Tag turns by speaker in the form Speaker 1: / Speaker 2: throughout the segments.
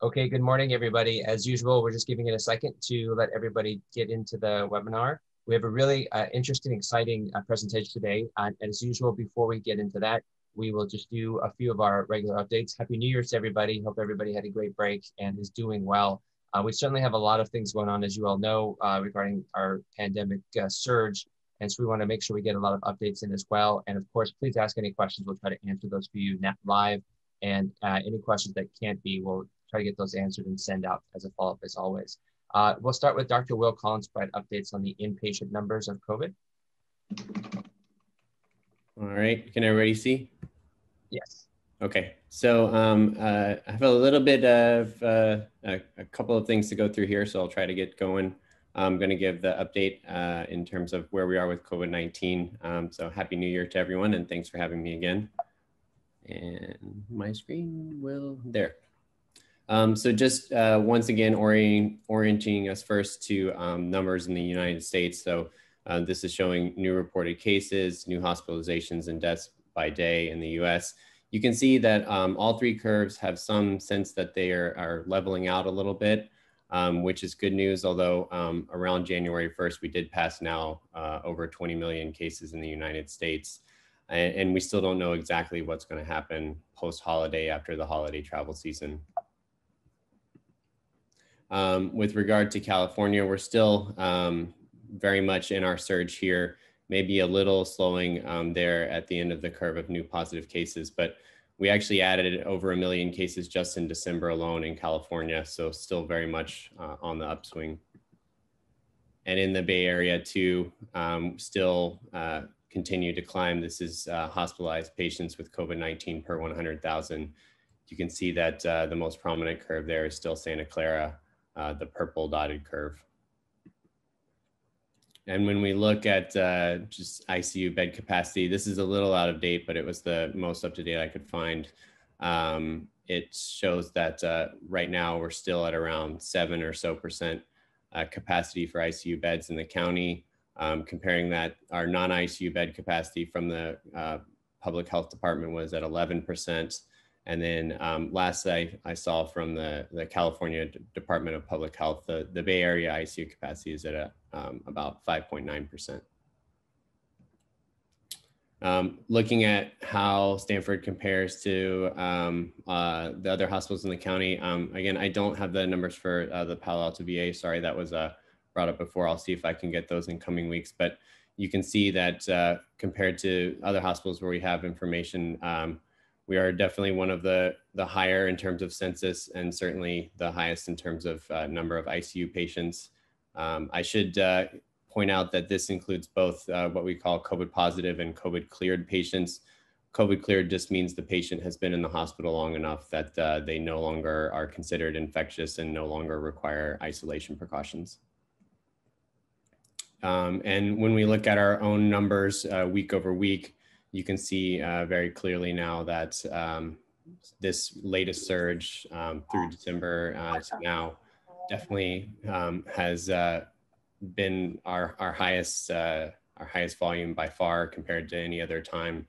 Speaker 1: Okay, good morning, everybody. As usual, we're just giving it a second to let everybody get into the webinar. We have a really uh, interesting, exciting uh, presentation today. Uh, as usual, before we get into that, we will just do a few of our regular updates. Happy New Year's to everybody. Hope everybody had a great break and is doing well. Uh, we certainly have a lot of things going on, as you all know, uh, regarding our pandemic uh, surge. And so we want to make sure we get a lot of updates in as well. And of course, please ask any questions. We'll try to answer those for you live. And any questions that can't be, we'll try to get those answered and send out as a follow-up as always. Uh, we'll start with Dr. Will Collins provide updates on the inpatient numbers of COVID.
Speaker 2: All right, can everybody see?
Speaker 1: Yes.
Speaker 2: Okay, so um, uh, I have a little bit of uh, a, a, couple of things to go through here, so I'll try to get going. I'm going to give the update uh, in terms of where we are with COVID-19. Um, so happy new year to everyone and thanks for having me again. And my screen will, there. Um, so just uh, once again, orient, orienting us first to um, numbers in the United States. So uh, this is showing new reported cases, new hospitalizations and deaths by day in the US. You can see that um, all three curves have some sense that they are, are leveling out a little bit, um, which is good news, although um, around January 1st, we did pass now uh, over 20 million cases in the United States. And, and we still don't know exactly what's gonna happen post-holiday after the holiday travel season. Um, with regard to California, we're still um, very much in our surge here, maybe a little slowing um, there at the end of the curve of new positive cases, but we actually added over a million cases just in December alone in California, so still very much uh, on the upswing. And in the Bay Area too, um, still uh, continue to climb. This is uh, hospitalized patients with COVID-19 per 100,000. You can see that uh, the most prominent curve there is still Santa Clara, uh, the purple dotted curve. And when we look at uh, just ICU bed capacity, this is a little out of date, but it was the most up to date I could find. Um, it shows that uh, right now we're still at around seven or so percent uh, capacity for ICU beds in the county. Um, comparing that, our non-ICU bed capacity from the uh, public health department was at 11 percent. And then um, last I, I saw from the, the California D Department of Public Health, the, the Bay Area ICU capacity is at a, um, about 5.9%. Um, looking at how Stanford compares to um, uh, the other hospitals in the county, um, again, I don't have the numbers for uh, the Palo Alto VA. Sorry, that was uh, brought up before. I'll see if I can get those in coming weeks. But you can see that uh, compared to other hospitals where we have information, um, we are definitely one of the, the higher in terms of census and certainly the highest in terms of uh, number of ICU patients. Um, I should uh, point out that this includes both uh, what we call COVID positive and COVID cleared patients. COVID cleared just means the patient has been in the hospital long enough that uh, they no longer are considered infectious and no longer require isolation precautions. Um, and when we look at our own numbers uh, week over week, you can see uh, very clearly now that um, this latest surge um, through December uh, to now definitely um, has uh, been our, our highest uh, our highest volume by far compared to any other time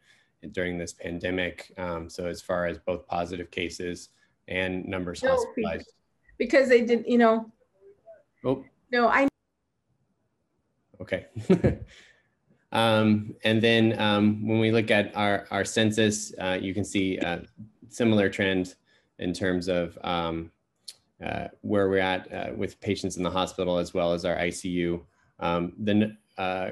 Speaker 2: during this pandemic. Um, so as far as both positive cases and numbers no, hospitalized.
Speaker 3: Because they didn't, you know.
Speaker 2: Oh.
Speaker 3: No, I.
Speaker 2: Okay. Um, and then um, when we look at our, our census, uh, you can see a similar trend in terms of um, uh, where we're at uh, with patients in the hospital as well as our ICU. Um, the, uh,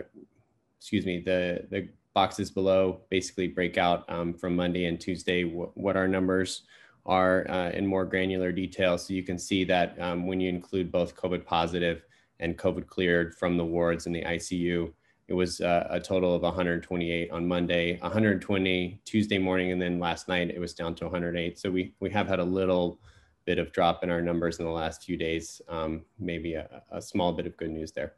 Speaker 2: excuse me, the, the boxes below basically break out um, from Monday and Tuesday what our numbers are uh, in more granular detail. So you can see that um, when you include both COVID positive and COVID cleared from the wards in the ICU, it was uh, a total of 128 on Monday, 120 Tuesday morning, and then last night it was down to 108. So we we have had a little bit of drop in our numbers in the last few days. Um, maybe a, a, small bit of good news there.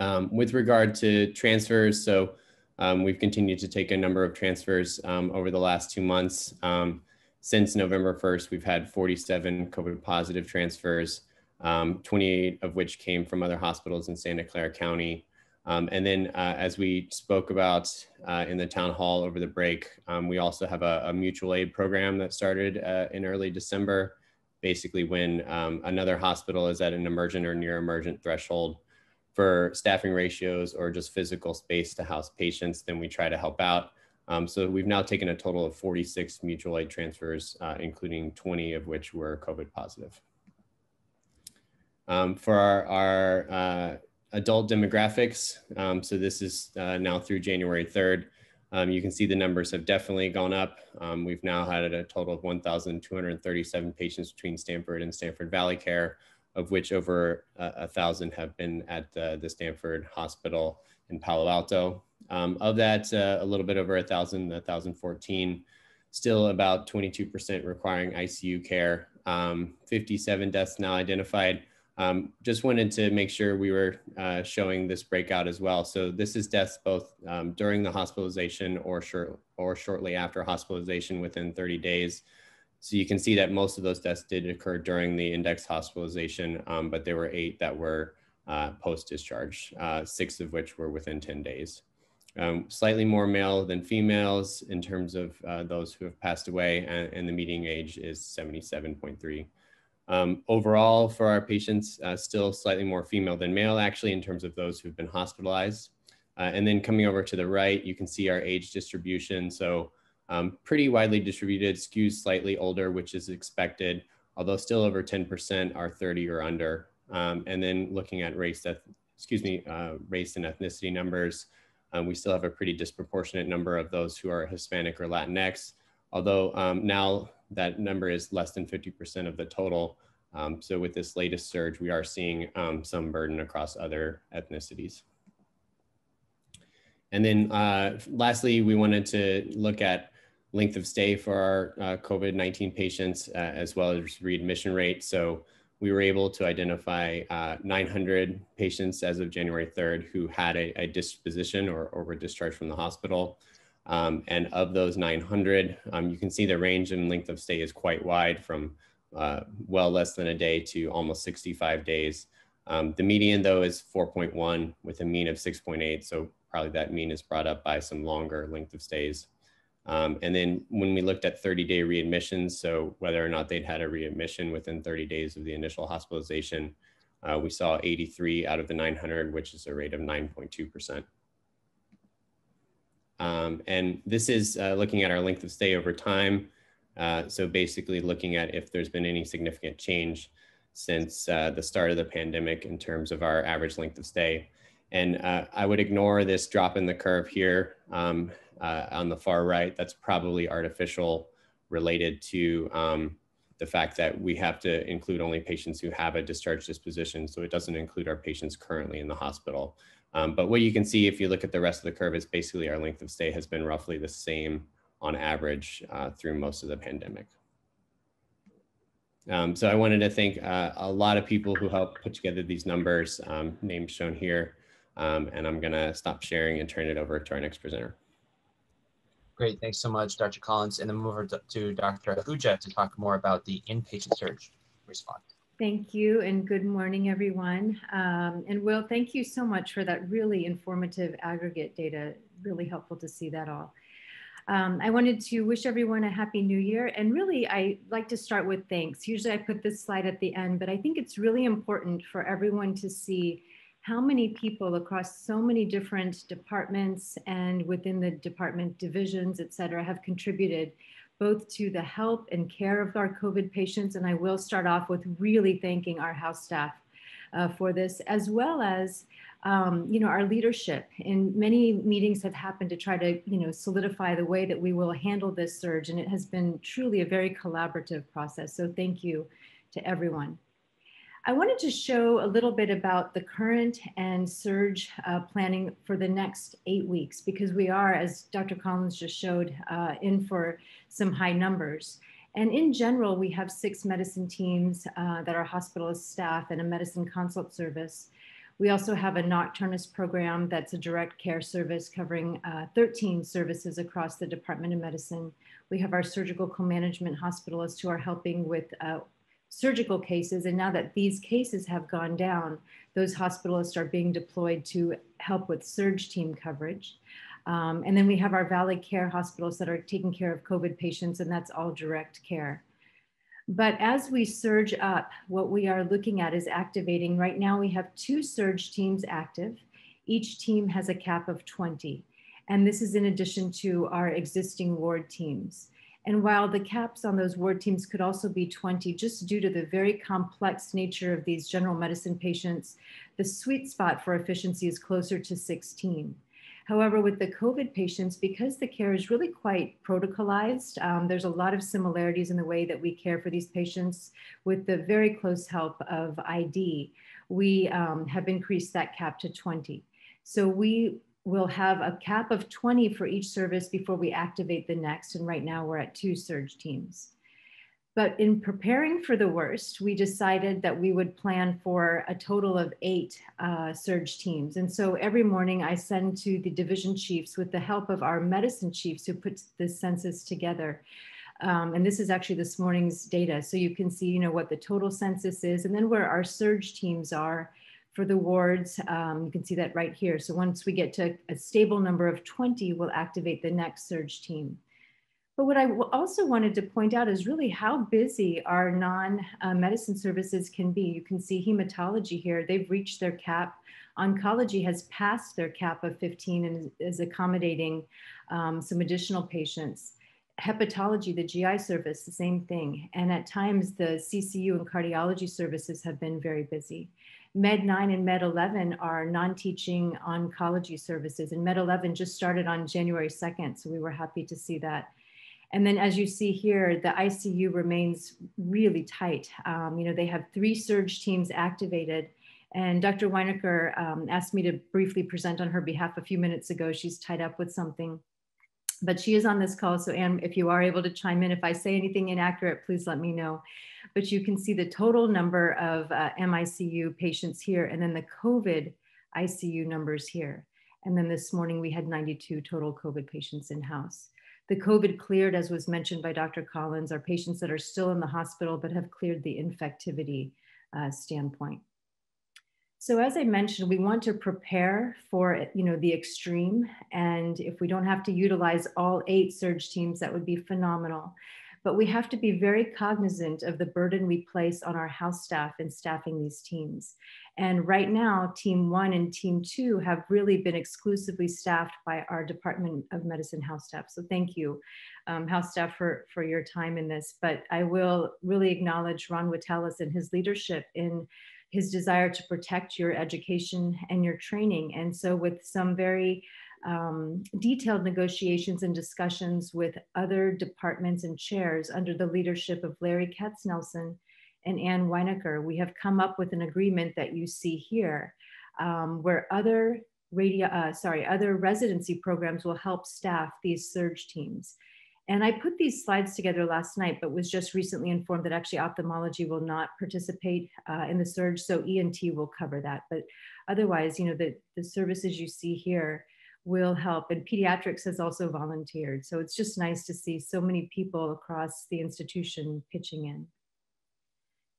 Speaker 2: Um, with regard to transfers, so um, we've continued to take a number of transfers um, over the last two months. Um, since November 1st, we've had 47 COVID positive transfers, um, 28 of which came from other hospitals in Santa Clara County. Um, and then uh, as we spoke about uh, in the town hall over the break, um, we also have a, a, mutual aid program that started uh, in early December basically when um, another hospital is at an emergent or near emergent threshold for staffing ratios or just physical space to house patients, then we try to help out. Um, so we've now taken a total of 46 mutual aid transfers, uh, including 20 of which were COVID positive. Um, for our, our uh, adult demographics, um, so this is uh, now through January 3rd, um, you can see the numbers have definitely gone up. Um, we've now had a total of 1,237 patients between Stanford and Stanford Valley Care, of which over uh, a thousand have been at uh, the Stanford Hospital in Palo Alto. Um, of that, uh, a little bit over a thousand, 1,014, still about 22% requiring ICU care. Um, 57 deaths now identified. Um, just wanted to make sure we were uh, showing this breakout as well. So this is deaths both um, during the hospitalization or, or shortly after hospitalization within 30 days. So you can see that most of those deaths did occur during the index hospitalization, um, but there were eight that were uh, post-discharge, uh, six of which were within 10 days. Um, slightly more male than females in terms of uh, those who have passed away, and, and the median age is 77.3. Um, overall, for our patients, uh, still slightly more female than male, actually, in terms of those who've been hospitalized. Uh, and then coming over to the right, you can see our age distribution. So um, pretty widely distributed, skews slightly older, which is expected, although still over 10% are 30 or under. Um, and then looking at race, excuse me, uh, race and ethnicity numbers, um, we still have a pretty disproportionate number of those who are Hispanic or Latinx, although um, now that number is less than 50% of the total. Um, so with this latest surge, we are seeing um, some burden across other ethnicities. And then uh, lastly, we wanted to look at length of stay for our uh, COVID-19 patients, uh, as well as readmission rate. So we were able to identify uh, 900 patients as of January 3rd who had a, a disposition or, or were discharged from the hospital. Um, and of those 900, um, you can see the range and length of stay is quite wide from uh, well less than a day to almost 65 days. Um, the median though is 4.1 with a mean of 6.8. So probably that mean is brought up by some longer length of stays. Um, and then when we looked at 30 day readmissions, so whether or not they'd had a readmission within 30 days of the initial hospitalization, uh, we saw 83 out of the 900, which is a rate of 9.2%. Um, and this is uh, looking at our length of stay over time. Uh, so basically looking at if there's been any significant change since uh, the start of the pandemic in terms of our average length of stay. And uh, I would ignore this drop in the curve here um, uh, on the far right. That's probably artificial related to um, the fact that we have to include only patients who have a discharge disposition. So it doesn't include our patients currently in the hospital. Um, but what you can see if you look at the rest of the curve is basically our length of stay has been roughly the same on average uh, through most of the pandemic. Um, so I wanted to thank uh, a lot of people who helped put together these numbers, um, names shown here. Um, and I'm gonna stop sharing and turn it over to our next presenter.
Speaker 1: Great, thanks so much, Dr. Collins. And then move over to, Dr. Ahuja to talk more about the inpatient surge response.
Speaker 4: Thank you and good morning, everyone. Um, and Will, thank you so much for that really informative aggregate data. Really helpful to see that all. Um, I wanted to wish everyone a happy new year. And really, I like to start with thanks. Usually I put this slide at the end, but I think it's really important for everyone to see how many people across so many different departments and within the department divisions, et cetera, have contributed both to the help and care of our COVID patients. And I will start off with really thanking our house staff uh, for this, as well as um, you know, our leadership. And many meetings have happened to try to, you know, solidify the way that we will handle this surge. And it has been truly a very collaborative process. So thank you to everyone. I wanted to show a little bit about the current and surge uh, planning for the next eight weeks because we are, as Dr. Collins just showed, uh, in for some high numbers. And in general, we have six medicine teams uh, that are hospitalist staff and a medicine consult service. We also have a nocturnist program that's a direct care service covering uh, 13 services across the Department of Medicine. We have our surgical co-management hospitalists who are helping with uh, surgical cases. And now that these cases have gone down, those hospitalists are being deployed to help with surge team coverage. Um, and then we have our Valley Care hospitals that are taking care of COVID patients, and that's all direct care. But as we surge up, what we are looking at is activating. Right now, we have two surge teams active. Each team has a cap of 20. And this is in addition to our existing ward teams. And while the caps on those ward teams could also be 20, just due to the very complex nature of these general medicine patients, the sweet spot for efficiency is closer to 16. However, with the COVID patients, because the care is really quite protocolized, um, there's a lot of similarities in the way that we care for these patients with the very close help of ID. We um, have increased that cap to 20. So we will have a cap of 20 for each service before we activate the next. And right now we're at two surge teams. But in preparing for the worst, we decided that we would plan for a total of eight uh, surge teams. And so every morning I send to the division chiefs with the help of our medicine chiefs who put this census together. Um, and this is actually this morning's data. So you can see, you know, what the total census is and then where our surge teams are for the wards. Um, you can see that right here. So once we get to a stable number of 20, we'll activate the next surge team. But what I also wanted to point out is really how busy our non-medicine services can be. You can see hematology here, they've reached their cap. Oncology has passed their cap of 15 and is accommodating um, some additional patients. Hepatology, the GI service, the same thing. And at times the CCU and cardiology services have been very busy. Med 9 and Med 11 are non teaching oncology services, and Med 11 just started on January 2nd, so we were happy to see that. And then as you see here, the ICU remains really tight. Um, you know, they have three surge teams activated. And Dr. Weinacker um, asked me to briefly present on her behalf a few minutes ago. She's tied up with something, but she is on this call. So Ann, if you are able to chime in, if I say anything inaccurate, please let me know. But you can see the total number of uh, MICU patients here and then the COVID ICU numbers here. And then this morning we had 92 total COVID patients in house. The COVID cleared, as was mentioned by Dr. Collins, are patients that are still in the hospital but have cleared the infectivity uh, standpoint. So as I mentioned, we want to prepare for you know the extreme, and if we don't have to utilize all eight surge teams, that would be phenomenal but we have to be very cognizant of the burden we place on our house staff in staffing these teams. And right now, team one and team two have really been exclusively staffed by our Department of Medicine house staff. So thank you, um, house staff, for, for your time in this. But I will really acknowledge Ron Witteles and his leadership in his desire to protect your education and your training. And so with some very um, detailed negotiations and discussions with other departments and chairs under the leadership of Larry Katznelson and Ann Weinacker, we have come up with an agreement that you see here, um, where other radio, uh, sorry, other residency programs will help staff these surge teams. And I put these slides together last night, but was just recently informed that actually ophthalmology will not participate uh, in the surge, so ENT will cover that. But otherwise, you know, the, the services you see here will help. And pediatrics has also volunteered. So it's just nice to see so many people across the institution pitching in.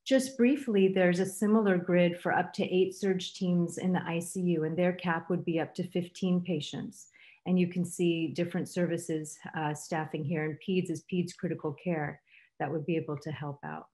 Speaker 4: Just briefly, there's a similar grid for up to eight surge teams in the ICU, and their cap would be up to 15 patients. And you can see different services uh, staffing here, and PEDS is PEDS critical care that would be able to help out.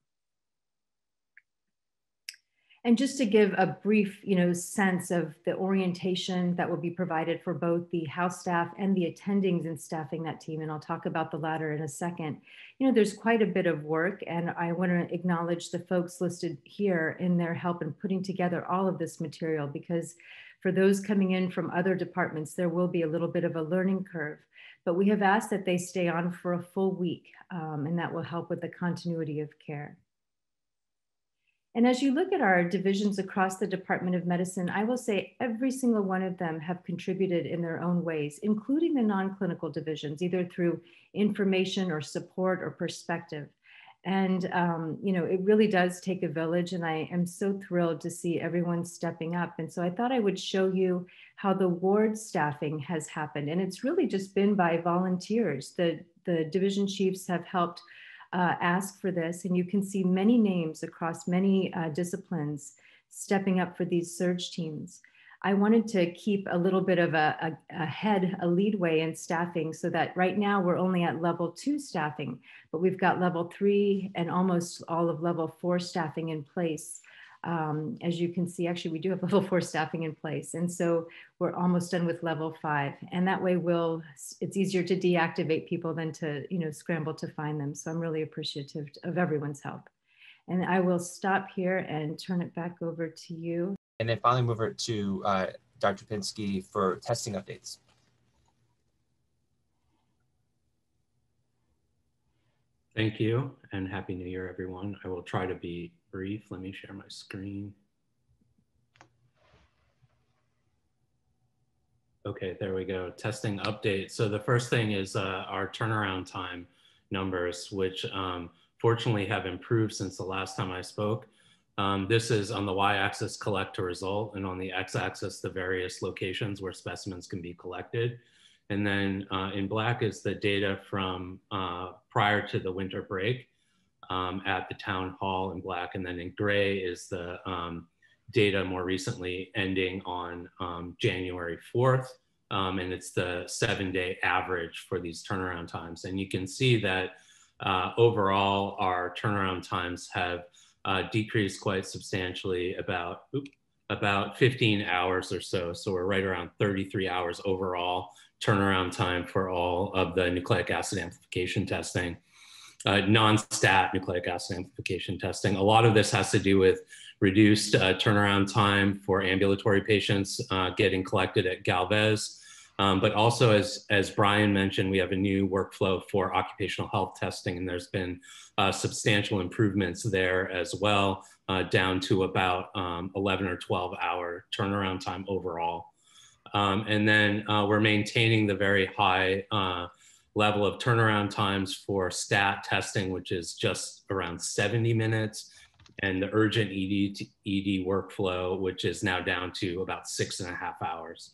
Speaker 4: And just to give a brief, you know, sense of the orientation that will be provided for both the house staff and the attendings and staffing that team, and I'll talk about the latter in a second. You know, there's quite a bit of work, and I want to acknowledge the folks listed here in their help in putting together all of this material because for those coming in from other departments, there will be a little bit of a learning curve. But we have asked that they stay on for a full week, um, and that will help with the continuity of care. And as you look at our divisions across the Department of Medicine, I will say every single one of them have contributed in their own ways, including the non-clinical divisions, either through information or support or perspective. And, um, you know, it really does take a village and I am so thrilled to see everyone stepping up. And so I thought I would show you how the ward staffing has happened. And it's really just been by volunteers. The, the division chiefs have helped uh, ask for this. And you can see many names across many uh, disciplines stepping up for these surge teams. I wanted to keep a little bit of a, a, a, head, a leadway in staffing so that right now we're only at level two staffing, but we've got level three and almost all of level four staffing in place. Um, as you can see, actually, we do have level four staffing in place. And so we're almost done with level five. And that way we'll, it's easier to deactivate people than to, you know, scramble to find them. So I'm really appreciative of everyone's help. And I will stop here and turn it back over to you.
Speaker 1: And then finally move it to uh, Dr. Pinsky for testing updates.
Speaker 5: Thank you and Happy New Year, everyone. I will try to be brief. Let me share my screen. Okay, there we go. Testing update. So the first thing is uh, our turnaround time numbers, which um, fortunately have improved since the last time I spoke. Um, this is on the y-axis collect to result and on the x-axis the various locations where specimens can be collected. And then uh, in black is the data from uh, prior to the winter break um, at the town hall in black. And then in gray is the um, data more recently ending on um, January 4th. Um, and it's the seven day average for these turnaround times. And you can see that uh, overall our turnaround times have uh, decreased quite substantially about, about 15 hours or so. So we're right around 33 hours overall turnaround time for all of the nucleic acid amplification testing, uh, non-stat nucleic acid amplification testing. A lot of this has to do with reduced uh, turnaround time for ambulatory patients uh, getting collected at Galvez. Um, but also, as, as Brian mentioned, we have a new workflow for occupational health testing, and there's been uh, substantial improvements there as well, uh, down to about um, 11 or 12 hour turnaround time overall. Um, and then uh, we're maintaining the very high uh, level of turnaround times for stat testing, which is just around 70 minutes, and the urgent ED, ED workflow, which is now down to about six and a half hours.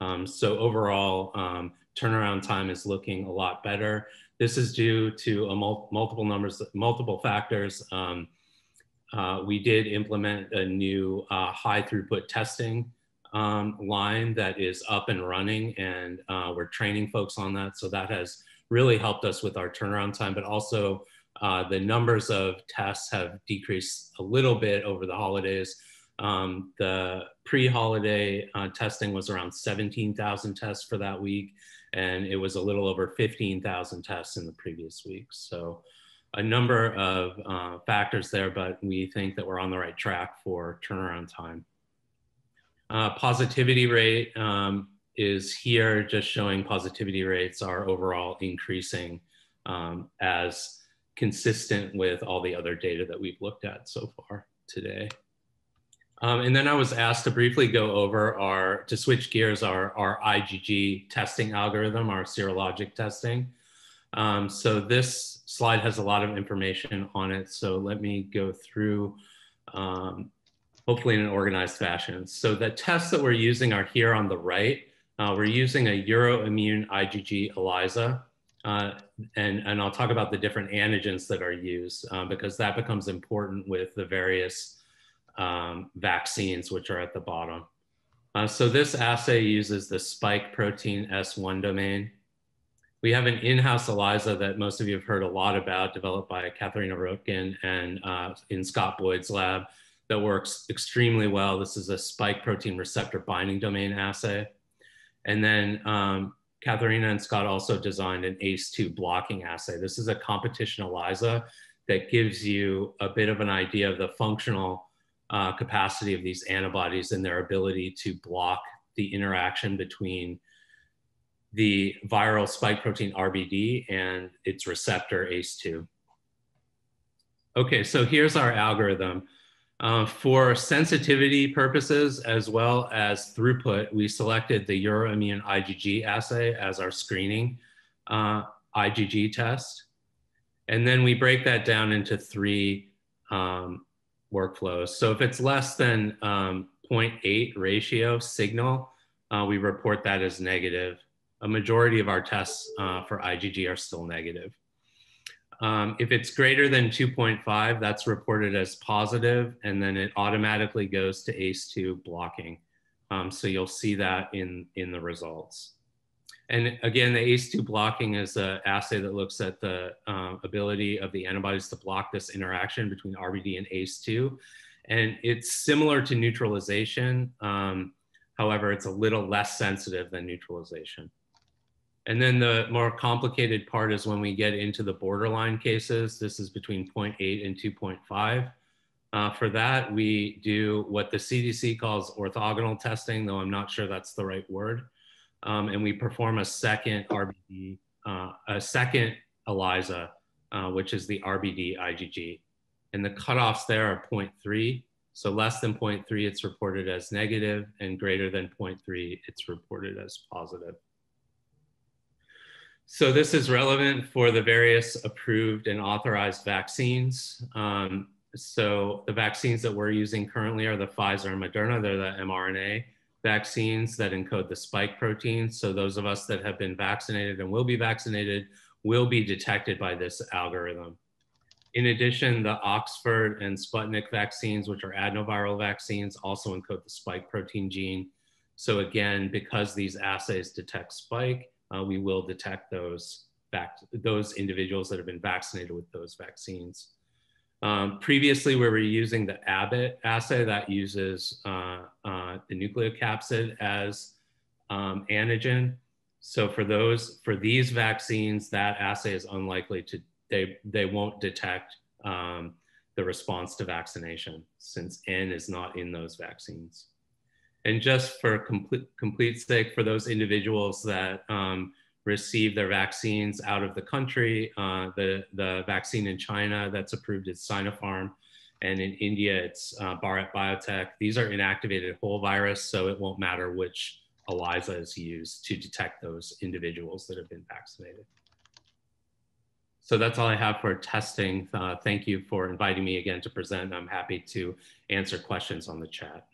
Speaker 5: Um, so overall, um, turnaround time is looking a lot better. This is due to mul multiple numbers, multiple factors. Um, uh, we did implement a new uh, high throughput testing um, line that is up and running and uh, we're training folks on that. So that has really helped us with our turnaround time, but also uh, the numbers of tests have decreased a little bit over the holidays. Um, the pre-holiday uh, testing was around 17,000 tests for that week, and it was a little over 15,000 tests in the previous week. So a number of uh, factors there, but we think that we're on the right track for turnaround time. Uh, positivity rate um, is here just showing positivity rates are overall increasing um, as consistent with all the other data that we've looked at so far today. Um, and then I was asked to briefly go over our, to switch gears, our, our IgG testing algorithm, our serologic testing. Um, so this slide has a lot of information on it. So let me go through um, hopefully in an organized fashion. So the tests that we're using are here on the right. Uh, we're using a Euroimmun IgG ELISA. Uh, and, and I'll talk about the different antigens that are used uh, because that becomes important with the various um, vaccines, which are at the bottom. Uh, so this assay uses the spike protein S1 domain. We have an in-house ELISA that most of you have heard a lot about, developed by Katharina Röltgen and uh, in Scott Boyd's lab that works extremely well. This is a spike protein receptor binding domain assay. And then um, Katharina and Scott also designed an ACE2 blocking assay. This is a competition ELISA that gives you a bit of an idea of the functional uh, capacity of these antibodies and their ability to block the interaction between the viral spike protein RBD and its receptor ACE2. Okay, so here's our algorithm. Uh, for sensitivity purposes as well as throughput, we selected the Euroimmun IgG assay as our screening uh, IgG test. And then we break that down into three um, workflows. So if it's less than um, 0.8 ratio signal, uh, we report that as negative. A majority of our tests uh, for IgG are still negative. Um, if it's greater than 2.5, that's reported as positive, and then it automatically goes to ACE2 blocking. Um, so you'll see that in, in the results. And again, the ACE2 blocking is an assay that looks at the um, ability of the antibodies to block this interaction between RBD and ACE2. And it's similar to neutralization. Um, however, it's a little less sensitive than neutralization. And then the more complicated part is when we get into the borderline cases. This is between 0.8 and 2.5. Uh, for that, we do what the CDC calls orthogonal testing, though I'm not sure that's the right word um, and we perform a second RBD, uh, a second ELISA, uh, which is the RBD IgG. And the cutoffs there are 0.3. So less than 0.3, it's reported as negative, and greater than 0.3, it's reported as positive. So this is relevant for the various approved and authorized vaccines. Um, so the vaccines that we're using currently are the Pfizer and Moderna, they're the mRNA vaccines that encode the spike protein. So those of us that have been vaccinated and will be vaccinated will be detected by this algorithm. In addition, the Oxford and Sputnik vaccines, which are adenoviral vaccines, also encode the spike protein gene. So again, because these assays detect spike, uh, we will detect those, those individuals that have been vaccinated with those vaccines. Um, previously, we were using the Abbott assay that uses uh, uh, the nucleocapsid as um, antigen. So for those, for these vaccines, that assay is unlikely to, they, they won't detect um, the response to vaccination since N is not in those vaccines. And just for complete, complete sake, for those individuals that um, receive their vaccines out of the country. Uh, the, the vaccine in China that's approved is Sinopharm. And in India, it's uh, Bharat Biotech. These are inactivated whole virus, so it won't matter which ELISA is used to detect those individuals that have been vaccinated. So that's all I have for testing. Uh, thank you for inviting me again to present. I'm happy to answer questions on the chat.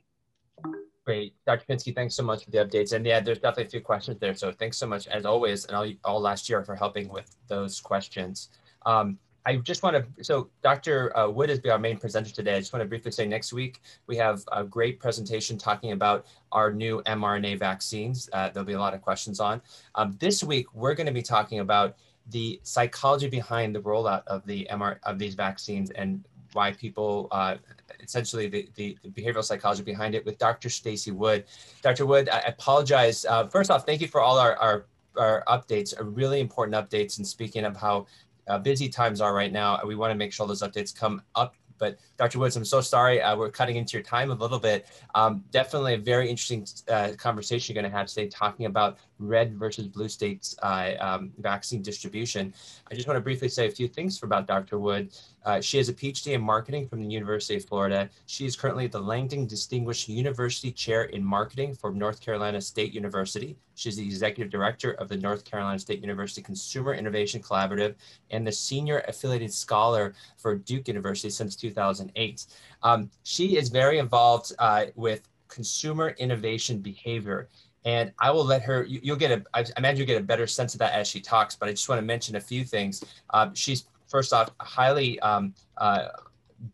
Speaker 1: Great. Dr. Pinsky, thanks so much for the updates. And yeah, there's definitely a few questions there. So thanks so much, as always, and all, all last year for helping with those questions. Um, I just want to, so Dr. Uh, Wood is our main presenter today. I just want to briefly say next week, we have a great presentation talking about our new mRNA vaccines. Uh, there'll be a lot of questions on. Um, this week, we're going to be talking about the psychology behind the rollout of the MR of these vaccines and why people uh, essentially the, the, the, behavioral psychology behind it with Dr. Stacy Wood. Dr. Wood, I apologize. Uh, first off, thank you for all our, our, our updates, are really important updates. And speaking of how uh, busy times are right now, we want to make sure those updates come up but Dr. Woods, I'm so sorry. Uh, we're cutting into your time a little bit. Um, definitely a very interesting uh, conversation you're going to have today talking about red versus blue states uh, um, vaccine distribution. I just want to briefly say a few things about Dr. Wood. Uh, she has a PhD in marketing from the University of Florida. She is currently the Langdon Distinguished University Chair in Marketing for North Carolina State University. She's the executive director of the North Carolina State University Consumer Innovation Collaborative and the senior affiliated scholar for Duke University since 2008. Um, she is very involved uh, with consumer innovation behavior. And I will let her, you, will get a, I imagine you'll get a better sense of that as she talks, but I just want to mention a few things. Um, she's first off, a highly um, uh,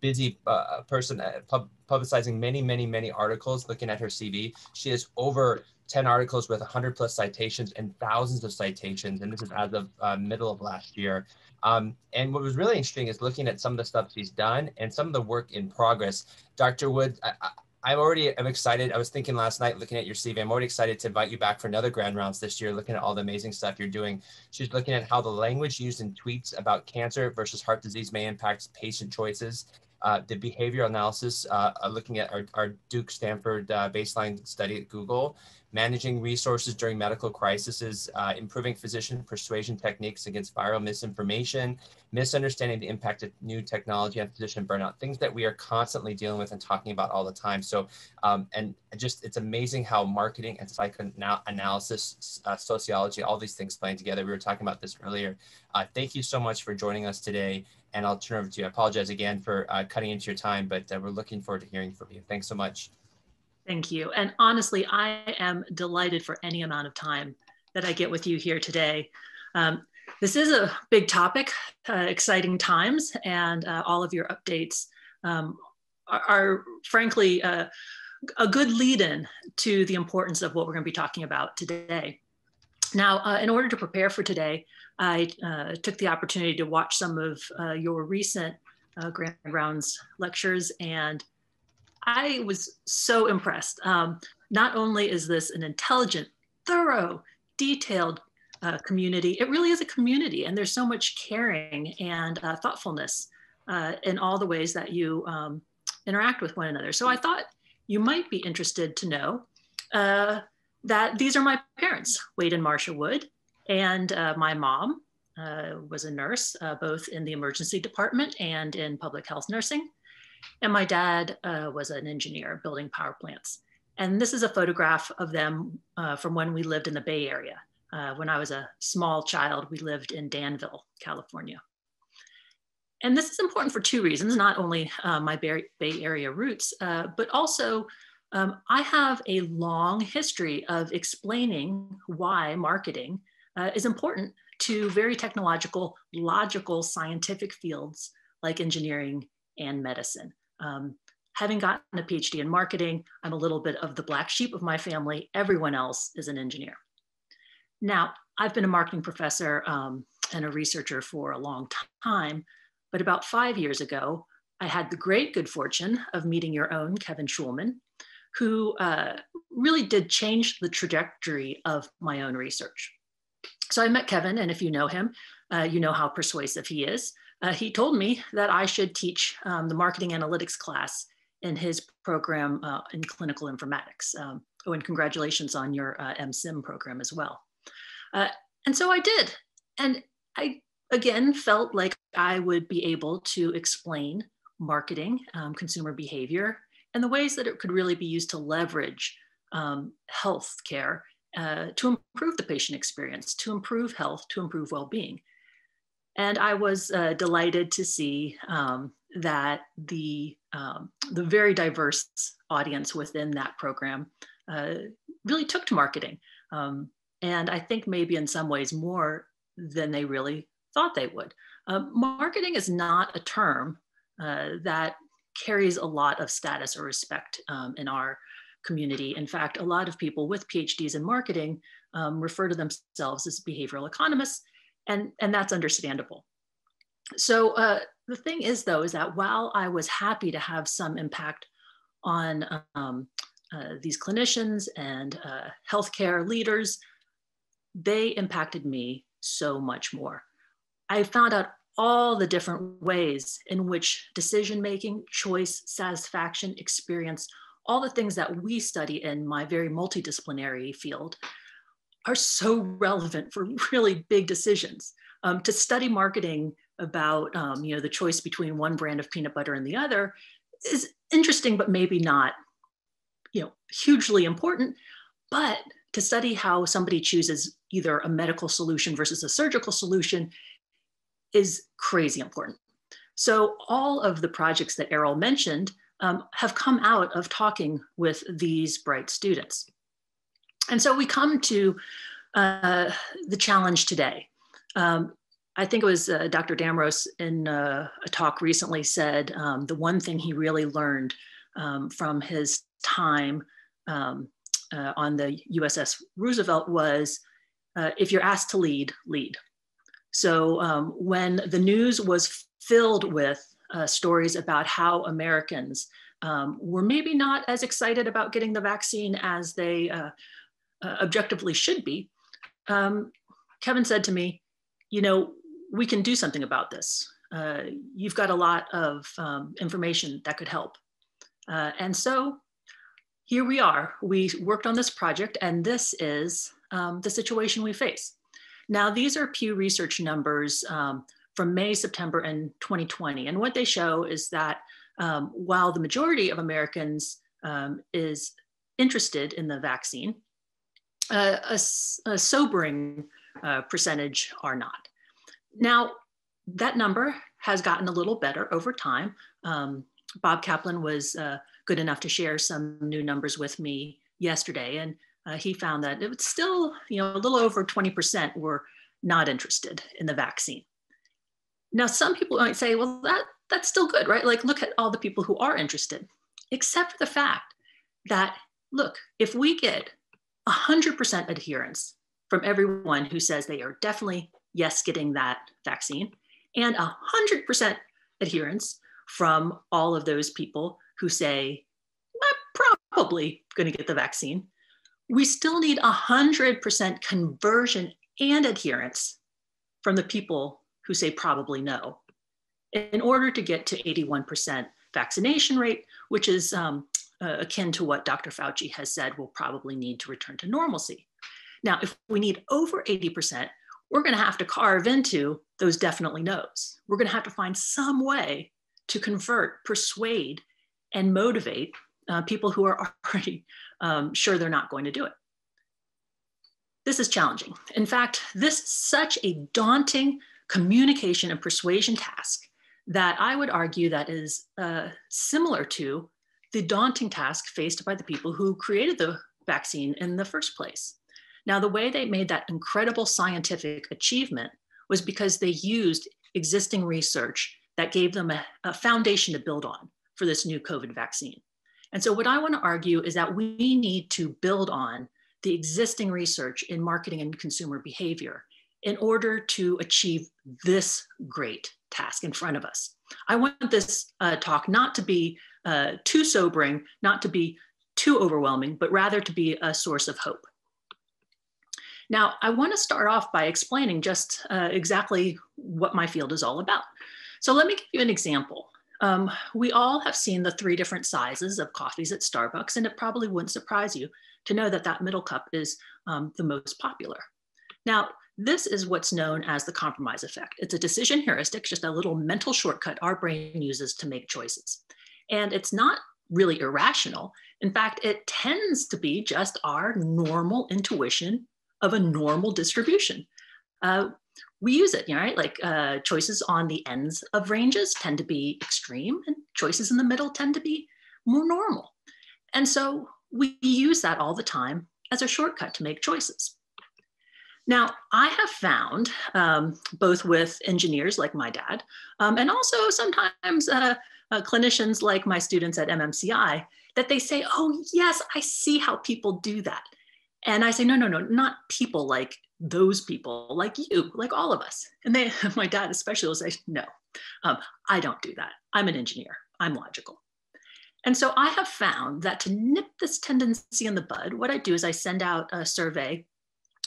Speaker 1: busy uh, person, uh, pub publicizing many, many, many articles. Looking at her CV, she has over 10 articles with 100 plus citations and thousands of citations. And this is as of uh, middle of last year. Um, and what was really interesting is looking at some of the stuff she's done and some of the work in progress. Dr. Wood, I, I'm already I'm excited. I was thinking last night looking at your CV. I'm already excited to invite you back for another grand rounds this year, looking at all the amazing stuff you're doing. She's looking at how the language used in tweets about cancer versus heart disease may impact patient choices. Uh, the behavioral analysis, uh, looking at our, our Duke Stanford uh, baseline study at Google, managing resources during medical crises, uh, improving physician persuasion techniques against viral misinformation, misunderstanding the impact of new technology on physician burnout, things that we are constantly dealing with and talking about all the time. So, um, and just it's amazing how marketing and psychoanalysis, uh, sociology, all these things playing together. We were talking about this earlier. Uh, thank you so much for joining us today. And I'll turn over to you. I apologize again for uh, cutting into your time, but uh, we're looking forward to hearing from you. Thanks so much.
Speaker 6: Thank you. And honestly, I am delighted for any amount of time that I get with you here today. Um, this is a big topic, uh, exciting times, and uh, all of your updates um, are, are, frankly uh, a good lead in to the importance of what we're going to be talking about today. Now, uh, in order to prepare for today, I uh, took the opportunity to watch some of uh, your recent uh, Grand Rounds lectures, and I was so impressed. Um, not only is this an intelligent, thorough, detailed uh, community, it really is a community, and there's so much caring and uh, thoughtfulness in all the ways that you um, interact with one another. So I thought you might be interested to know that these are my parents, Wade and Marcia Wood, and uh, my mom uh, was a nurse, uh, both in the emergency department and in public health nursing. And my dad uh, was an engineer building power plants. And this is a photograph of them uh, from when we lived in the Bay Area. when I was a small child, we lived in Danville, California. And this is important for two reasons, not only uh, my Bay, Bay, Area roots, uh, but also um, I have a long history of explaining why marketing uh, is important to very technological, logical, scientific fields like engineering and medicine. Um, having gotten a PhD in marketing, I'm a little bit of the black sheep of my family. Everyone else is an engineer. Now, I've been a marketing professor um, and a researcher for a long time, but about five years ago, I had the great good fortune of meeting your own Kevin Schulman, who uh, really did change the trajectory of my own research. So I met Kevin, and if you know him, uh, you know how persuasive he is. Uh, he told me that I should teach um, the marketing analytics class in his program uh, in clinical informatics. Um, oh, and congratulations on your uh, MSIM program as well. Uh, and so I did. And I again felt like I would be able to explain marketing, um, consumer behavior, and the ways that it could really be used to leverage um, health care uh, to improve the patient experience, to improve health, to improve well-being. And I was uh, delighted to see um, that the, um, the very diverse audience within that program uh, really took to marketing. Um, and I think maybe in some ways more than they really thought they would. Uh, marketing is not a term uh, that carries a lot of status or respect um, in our community. In fact, a lot of people with PhDs in marketing um, refer to themselves as behavioral economists, and, and that's understandable. So uh, the thing is, though, is that while I was happy to have some impact on um, uh, these clinicians and uh, healthcare leaders, they impacted me so much more. I found out all the different ways in which decision making, choice, satisfaction, experience, all the things that we study in my very multidisciplinary field are so relevant for really big decisions. Um, to study marketing about um, you know the choice between one brand of peanut butter and the other is interesting, but maybe not you know hugely important. But to study how somebody chooses either a medical solution versus a surgical solution is crazy important. So all of the projects that Errol mentioned um, have come out of talking with these bright students. And so we come to uh, the challenge today. Um, I think it was uh, Dr. Damros in uh, a talk recently said um, the one thing he really learned um, from his time um, uh, on the USS Roosevelt was uh, if you're asked to lead, lead. So um, when the news was filled with uh, stories about how Americans um, were maybe not as excited about getting the vaccine as they uh, uh, objectively should be, um, Kevin said to me, you know, we can do something about this. Uh, you've got a lot of um, information that could help. Uh, and so here we are. We worked on this project and this is um, the situation we face. Now, these are Pew Research numbers um, from May, September, and 2020. And what they show is that um, while the majority of Americans um, is interested in the vaccine, uh, a, a, sobering uh, percentage are not. Now, that number has gotten a little better over time. Um, Bob Kaplan was uh, good enough to share some new numbers with me yesterday, and uh, he found that it was still, you know, a little over 20% were not interested in the vaccine. Now, some people might say, well, that, that's still good, right? Like, look at all the people who are interested, except for the fact that look, if we get 100% adherence from everyone who says they are definitely yes getting that vaccine and 100% adherence from all of those people who say I'm probably going to get the vaccine we still need 100% conversion and adherence from the people who say probably no in order to get to 81% vaccination rate, which is um, uh, akin to what Dr. Fauci has said we'll probably need to return to normalcy. Now, if we need over 80%, we're going to have to carve into those definitely knows. We're going to have to find some way to convert, persuade, and motivate uh, people who are already um, sure they're not going to do it. This is challenging. In fact, this is such a daunting communication and persuasion task that I would argue that is uh, similar to the daunting task faced by the people who created the vaccine in the first place. Now, the way they made that incredible scientific achievement was because they used existing research that gave them a, a foundation to build on for this new COVID vaccine. And so, what I want to argue is that we need to build on the existing research in marketing and consumer behavior in order to achieve this great task in front of us. I want this uh, talk not to be uh, too sobering, not to be too overwhelming, but rather to be a source of hope. Now, I want to start off by explaining just uh, exactly what my field is all about. So let me give you an example. Um, we all have seen the three different sizes of coffees at Starbucks, and it probably wouldn't surprise you to know that that middle cup is um, the most popular. Now, this is what's known as the compromise effect. It's a decision heuristic, just a little mental shortcut our brain uses to make choices. And it's not really irrational. In fact, it tends to be just our normal intuition of a normal distribution. Uh, we use it, you know, right? Like uh, choices on the ends of ranges tend to be extreme, and choices in the middle tend to be more normal. And so we use that all the time as a shortcut to make choices. Now, I have found, um, both with engineers like my dad, um, and also sometimes uh, uh, clinicians like my students at MMCI, that they say, oh, yes, I see how people do that. And I say, no, no, no, not people like those people, like you, like all of us. And they, my dad especially will say, no, um, I don't do that. I'm an engineer, I'm logical. And so I have found that to nip this tendency in the bud, what I do is I send out a survey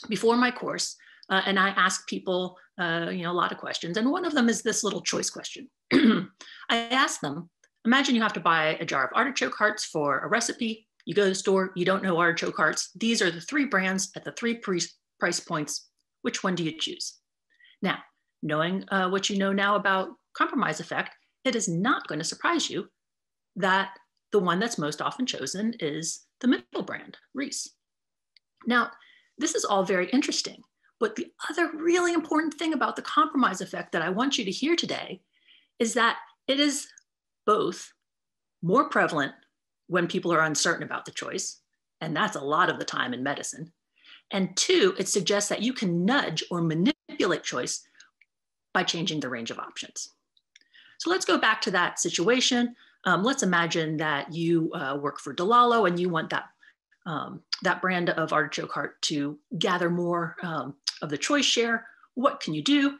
Speaker 6: before my course uh, and I ask people, uh, you know, a lot of questions. And one of them is this little choice question. I ask them, imagine you have to buy a jar of artichoke hearts for a recipe you go to the store, you don't know artichoke hearts. These are the three brands at the three price points. Which one do you choose? Now, knowing uh, what you know now about compromise effect, it is not going to surprise you that the one that's most often chosen is the middle brand, Reese. Now, this is all very interesting, but the other really important thing about the compromise effect that I want you to hear today is that it is both more prevalent when people are uncertain about the choice, and that's a lot of the time in medicine. And two, it suggests that you can nudge or manipulate choice by changing the range of options. So let's go back to that situation. Um, let's imagine that you uh, work for DeLallo and you want that, um, that brand of artichoke heart to gather more um, of the choice share. What can you do?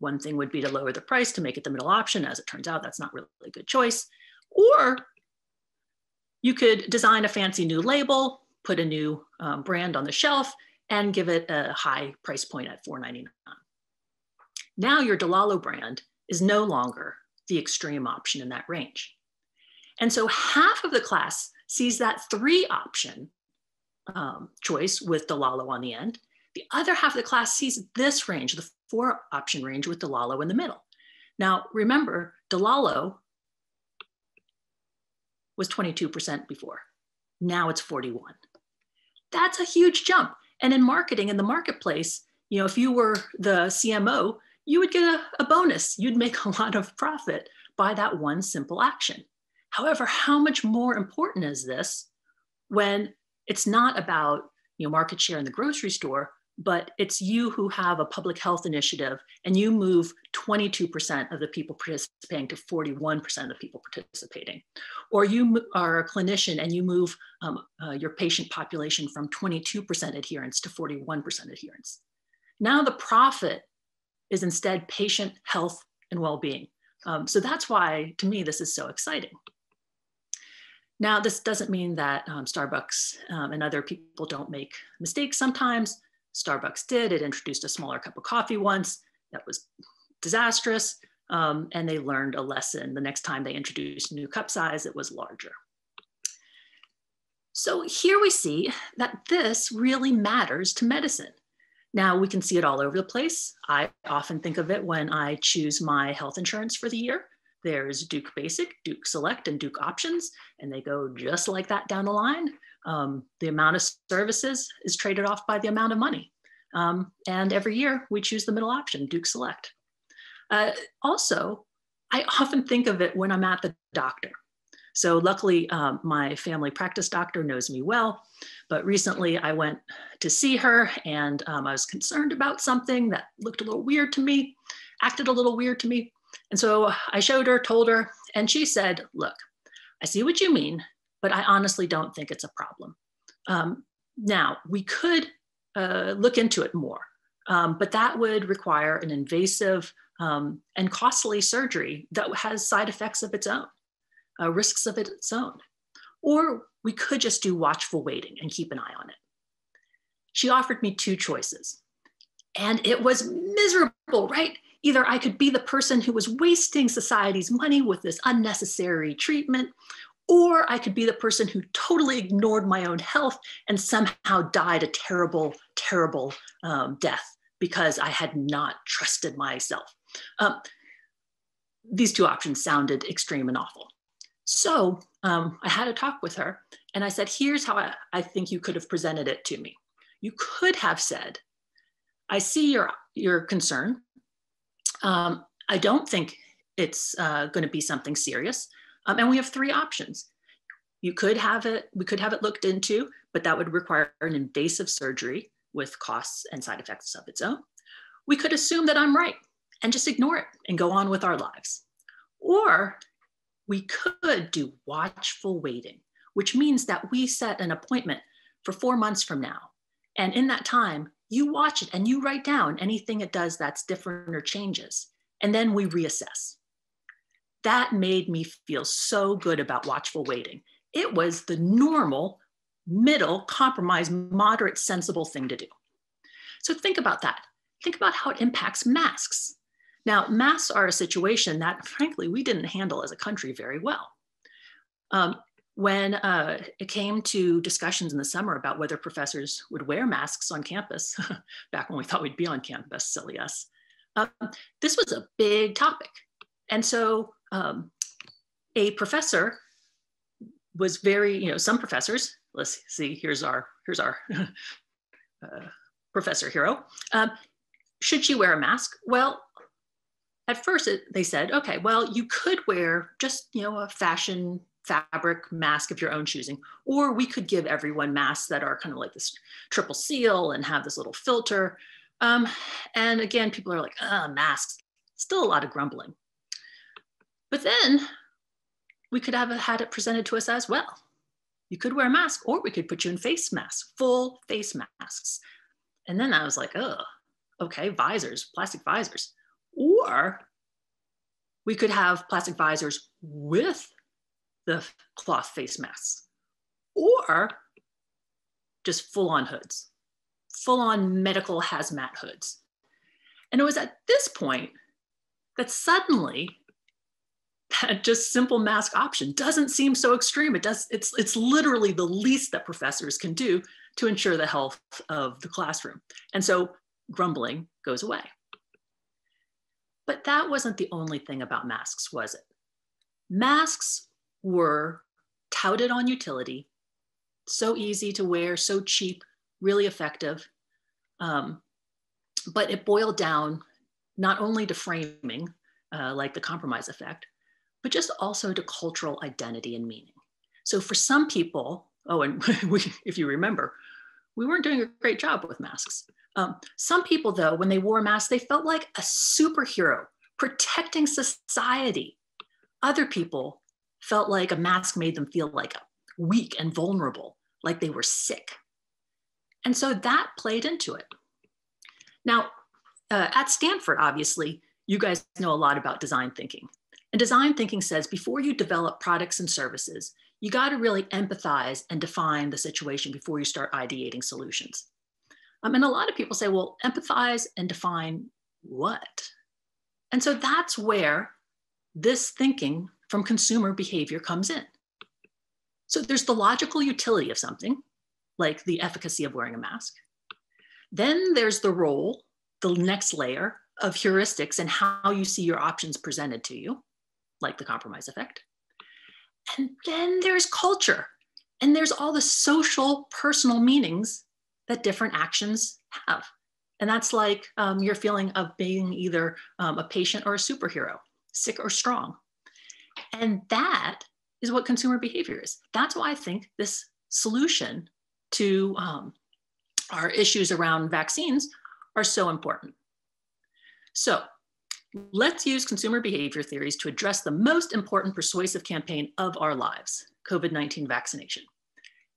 Speaker 6: One thing would be to lower the price to make it the middle option. As it turns out, that's not really a good choice. Or you could design a fancy new label, put a new um, brand on the shelf, and give it a high price point at $4.99. Now your DeLallo brand is no longer the extreme option in that range. And so half of the class sees that three option um, choice with DeLallo on the end. The other half of the class sees this range, the four option range with DeLallo in the middle. Now, remember, DeLallo was 22% before. Now it's 41. That's a huge jump. And in marketing in the marketplace, you know, if you were the CMO, you would get a, a bonus. You'd make a lot of profit by that one simple action. However, how much more important is this when it's not about you know, market share in the grocery store, but it's you who have a public health initiative and you move 22% of the people participating to 41% of the people participating. Or you are a clinician and you move um, uh, your patient population from 22% adherence to 41% adherence. Now the profit is instead patient health and well-being. Um, so that's why, to me, this is so exciting. Now, this doesn't mean that um, Starbucks um, and other people don't make mistakes sometimes. Starbucks did. It introduced a smaller cup of coffee once. That was disastrous. Um, and they learned a lesson. The next time they introduced new cup size, it was larger. So here we see that this really matters to medicine. Now we can see it all over the place. I often think of it when I choose my health insurance for the year. There's Duke Basic, Duke Select, and Duke Options, and they go just like that down the line. Um, the amount of services is traded off by the amount of money. Um, and every year we choose the middle option, Duke Select. Uh, also, I often think of it when I'm at the doctor. So luckily, um, my family practice doctor knows me well, but recently I went to see her and um, I was concerned about something that looked a little weird to me, acted a little weird to me. And so I showed her, told her, and she said, look, I see what you mean, but I honestly don't think it's a problem. Um, now, we could uh, look into it more, um, but that would require an invasive um, and costly surgery that has side effects of its own, uh, risks of its own. Or we could just do watchful waiting and keep an eye on it. She offered me two choices, and it was miserable, right? Either I could be the person who was wasting society's money with this unnecessary treatment, or I could be the person who totally ignored my own health and somehow died a terrible, terrible um, death because I had not trusted myself. Um, these two options sounded extreme and awful. So um, I had a talk with her and I said, here's how I, I think you could have presented it to me. You could have said, I see your, your concern. Um, I don't think it's uh, going to be something serious. Um, and we have three options. You could have it, we could have it looked into, but that would require an invasive surgery with costs and side effects of its own. We could assume that I'm right and just ignore it and go on with our lives. Or we could do watchful waiting, which means that we set an appointment for four months from now. And in that time, you watch it and you write down anything it does that's different or changes. And then we reassess. That made me feel so good about watchful waiting. It was the normal, middle, compromise, moderate, sensible thing to do. So think about that. Think about how it impacts masks. Now, masks are a situation that, frankly, we didn't handle as a country very well. Um, when uh, it came to discussions in the summer about whether professors would wear masks on campus, back when we thought we'd be on campus, silly us, um, this was a big topic. And so um, a professor was very, you know, some professors, let's see, here's our, here's our uh, professor hero. Um, should she wear a mask? Well, at first it, they said, okay, well, you could wear just, you know, a fashion fabric mask of your own choosing, or we could give everyone masks that are kind of like this triple seal and have this little filter. Um, and again, people are like, ah, masks, still a lot of grumbling. But then we could have had it presented to us as well. You could wear a mask, or we could put you in face masks, full face masks. And then I was like, oh, okay, visors, plastic visors. Or we could have plastic visors with the cloth face masks, or just full on hoods, full on medical hazmat hoods. And it was at this point that suddenly that just simple mask option doesn't seem so extreme. It does, it's, it's literally the least that professors can do to ensure the health of the classroom. And so grumbling goes away. But that wasn't the only thing about masks, was it? Masks were touted on utility, so easy to wear, so cheap, really effective. Um, but it boiled down not only to framing, uh, like the compromise effect, but just also to cultural identity and meaning. So for some people, oh, and we, if you remember, we weren't doing a great job with masks. Um, some people, though, when they wore masks, they felt like a superhero protecting society. Other people felt like a mask made them feel like weak and vulnerable, like they were sick. And so that played into it. Now, uh, at Stanford, obviously, you guys know a lot about design thinking. And design thinking says before you develop products and services, you got to really empathize and define the situation before you start ideating solutions. Um, and a lot of people say, well, empathize and define what? And so that's where this thinking from consumer behavior comes in. So there's the logical utility of something, like the efficacy of wearing a mask. Then there's the role, the next layer of heuristics and how you see your options presented to you, like the compromise effect. And then there's culture, and there's all the social, personal meanings that different actions have. And that's like um, your feeling of being either um, a patient or a superhero, sick or strong. And that is what consumer behavior is. That's why I think this solution to um, our issues around vaccines are so important. So let's use consumer behavior theories to address the most important persuasive campaign of our lives, COVID-19 vaccination.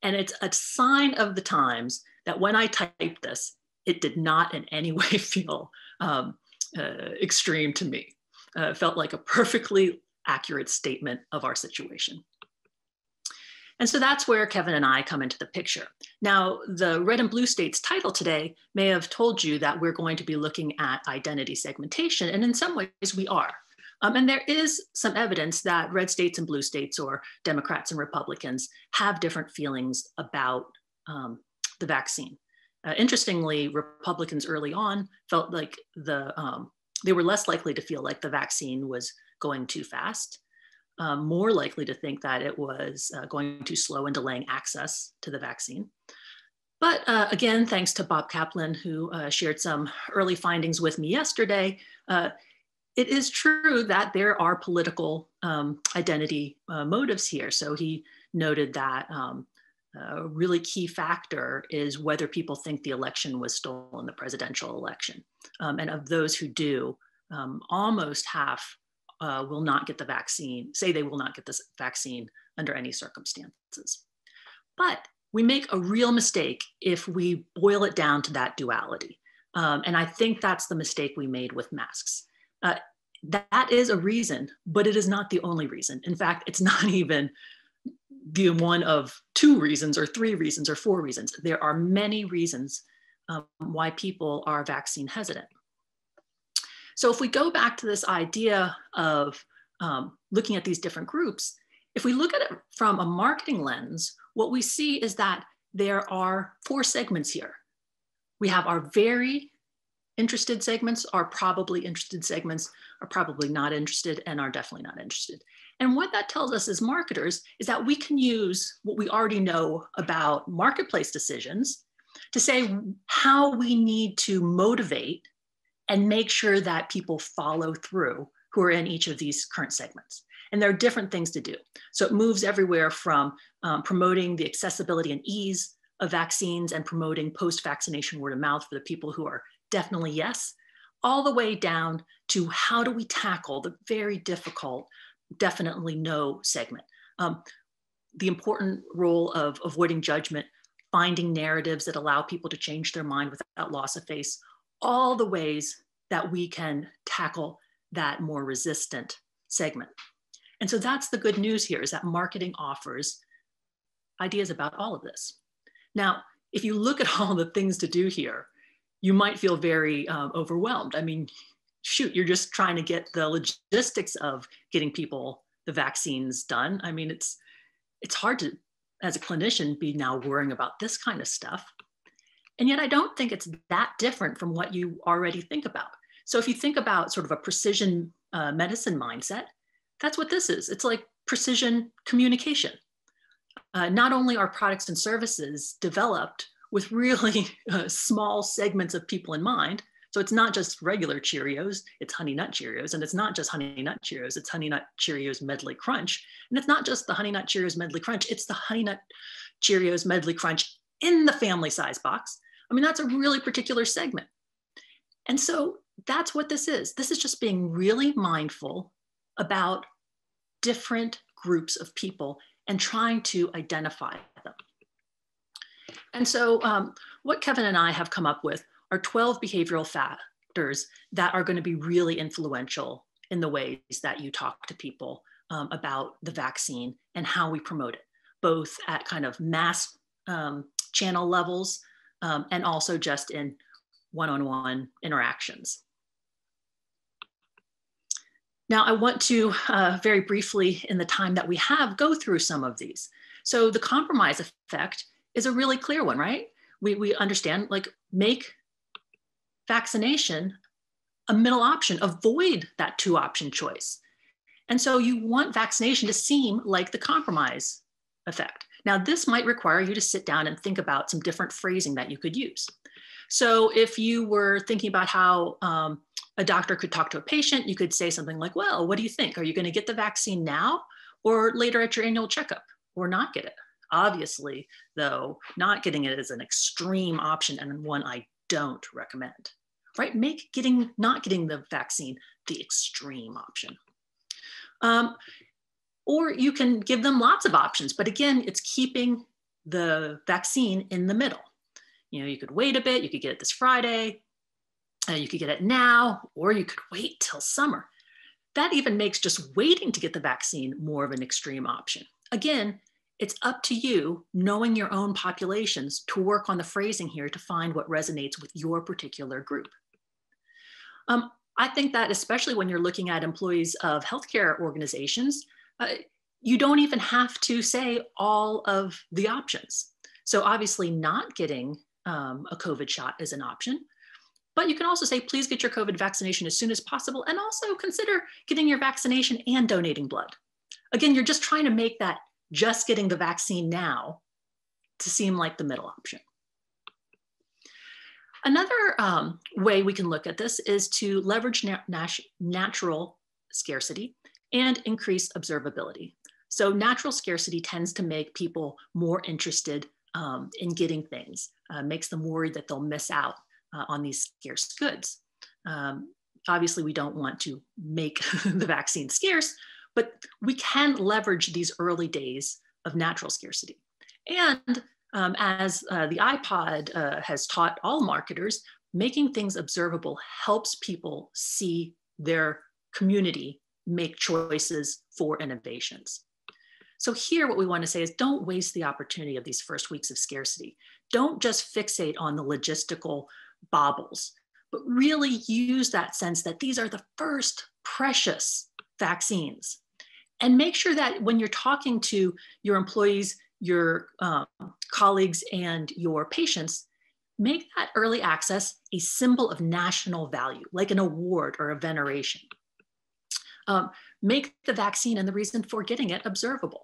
Speaker 6: And it's a sign of the times that when I typed this, it did not in any way feel um, uh, extreme to me. Uh, felt like a perfectly accurate statement of our situation. And so that's where Kevin and I come into the picture. Now, the Red and Blue States title today may have told you that we're going to be looking at identity segmentation, and in some ways we are. Um, and there is some evidence that red states and blue states, or Democrats and Republicans, have different feelings about um, the vaccine. Uh, interestingly, Republicans early on felt like the um, they were less likely to feel like the vaccine was going too fast um, more likely to think that it was uh, going too slow and delaying access to the vaccine. But uh, again, thanks to Bob Kaplan, who uh, shared some early findings with me yesterday, uh, it is true that there are political um, identity uh, motives here. So he noted that um, a really key factor is whether people think the election was stolen, the presidential election. Um, and of those who do, um, almost half uh, will not get the vaccine, say they will not get this vaccine under any circumstances. But we make a real mistake if we boil it down to that duality. Um, and I think that's the mistake we made with masks. Uh, that is a reason, but it is not the only reason. In fact, it's not even the one of two reasons or three reasons or four reasons. There are many reasons um, why people are vaccine hesitant. So if we go back to this idea of um, looking at these different groups, if we look at it from a marketing lens, what we see is that there are four segments here. We have our very interested segments, are probably interested segments, are probably not interested, and are definitely not interested. And what that tells us as marketers is that we can use what we already know about marketplace decisions to say how we need to motivate and make sure that people follow through who are in each of these current segments. And there are different things to do. So it moves everywhere from um, promoting the accessibility and ease of vaccines and promoting post vaccination word of mouth for the people who are definitely yes, all the way down to how do we tackle the very difficult, definitely no segment. Um, the important role of avoiding judgment, finding narratives that allow people to change their mind without loss of face, all the ways that we can tackle that more resistant segment. And so that's the good news here is that marketing offers ideas about all of this. Now, if you look at all the things to do here, you might feel very um, overwhelmed. I mean, shoot, you're just trying to get the logistics of getting people the vaccines done. I mean, it's it's hard to, as a clinician, be now worrying about this kind of stuff. And yet I don't think it's that different from what you already think about. So if you think about sort of a precision uh, medicine mindset, that's what this is. It's like precision communication. Uh, not only are products and services developed with really uh, small segments of people in mind, so it's not just regular Cheerios, it's Honey Nut Cheerios, and it's not just Honey Nut Cheerios, it's Honey Nut Cheerios Medley Crunch. And it's not just the Honey Nut Cheerios Medley Crunch, it's the Honey Nut Cheerios Medley Crunch in the family size box I mean, that's a really particular segment. And so that's what this is. This is just being really mindful about different groups of people and trying to identify them. And so um, what Kevin and I have come up with are 12 behavioral factors that are going to be really influential in the ways that you talk to people um, about the vaccine and how we promote it, both at kind of mass um, channel levels um, and also just in one-on-one interactions. Now, I want to uh, very briefly, in the time that we have, go through some of these. So the compromise effect is a really clear one, right? We, we understand, like, make vaccination a middle option, avoid that two option choice. And so you want vaccination to seem like the compromise effect. Now, this might require you to sit down and think about some different phrasing that you could use. So if you were thinking about how um, a doctor could talk to a patient, you could say something like, well, what do you think? Are you gonna get the vaccine now or later at your annual checkup or not get it? Obviously, though, not getting it is an extreme option and one I don't recommend, right? Make getting, not getting the vaccine the extreme option. Um, or you can give them lots of options, but again, it's keeping the vaccine in the middle. You know, you could wait a bit, you could get it this Friday, uh, you could get it now, or you could wait till summer. That even makes just waiting to get the vaccine more of an extreme option. Again, it's up to you, knowing your own populations, to work on the phrasing here to find what resonates with your particular group. Um, I think that especially when you're looking at employees of healthcare organizations, uh, you don't even have to say all of the options. So obviously not getting um, a COVID shot is an option. But you can also say, please get your COVID vaccination as soon as possible and also consider getting your vaccination and donating blood. Again, you're just trying to make that just getting the vaccine now to seem like the middle option. Another um, way we can look at this is to leverage nat natural scarcity and increase observability. So natural scarcity tends to make people more interested um, in getting things, uh, makes them worried that they'll miss out uh, on these scarce goods. Um, obviously, we don't want to make the vaccine scarce, but we can leverage these early days of natural scarcity. And um, as uh, the iPod uh, has taught all marketers, making things observable helps people see their community make choices for innovations. So here what we want to say is don't waste the opportunity of these first weeks of scarcity. Don't just fixate on the logistical baubles, but really use that sense that these are the first precious vaccines. And make sure that when you're talking to your employees, your um, colleagues, and your patients, make that early access a symbol of national value, like an award or a veneration. Um, make the vaccine and the reason for getting it observable.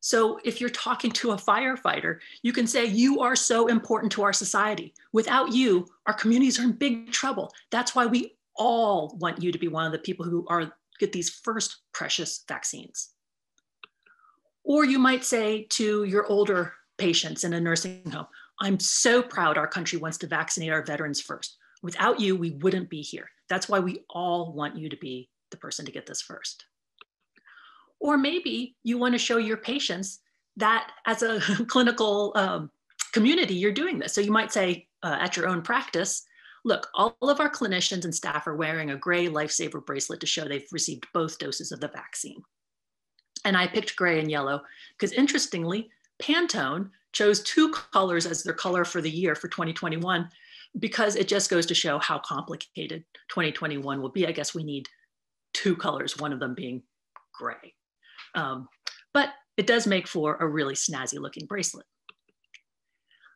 Speaker 6: So if you're talking to a firefighter, you can say, you are so important to our society. Without you, our communities are in big trouble. That's why we all want you to be one of the people who are get these first precious vaccines. Or you might say to your older patients in a nursing home, I'm so proud our country wants to vaccinate our veterans first. Without you, we wouldn't be here. That's why we all want you to be the person to get this first. Or maybe you want to show your patients that as a clinical um, community, you're doing this. So you might say uh, at your own practice, look, all of our clinicians and staff are wearing a gray lifesaver bracelet to show they've received both doses of the vaccine. And I picked gray and yellow because interestingly, Pantone chose two colors as their color for the year for 2021 because it just goes to show how complicated 2021 will be. I guess we need two colors, one of them being gray. Um, but it does make for a really snazzy looking bracelet.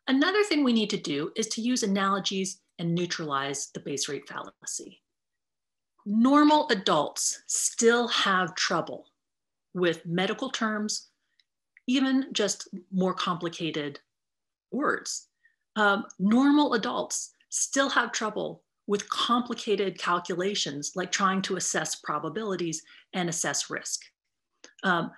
Speaker 6: Another thing we need to do is to use analogies and neutralize the base rate fallacy. Normal adults still have trouble with medical terms, even just more complicated words. Um, normal adults still have trouble with complicated calculations like trying to assess probabilities and assess risk. Um,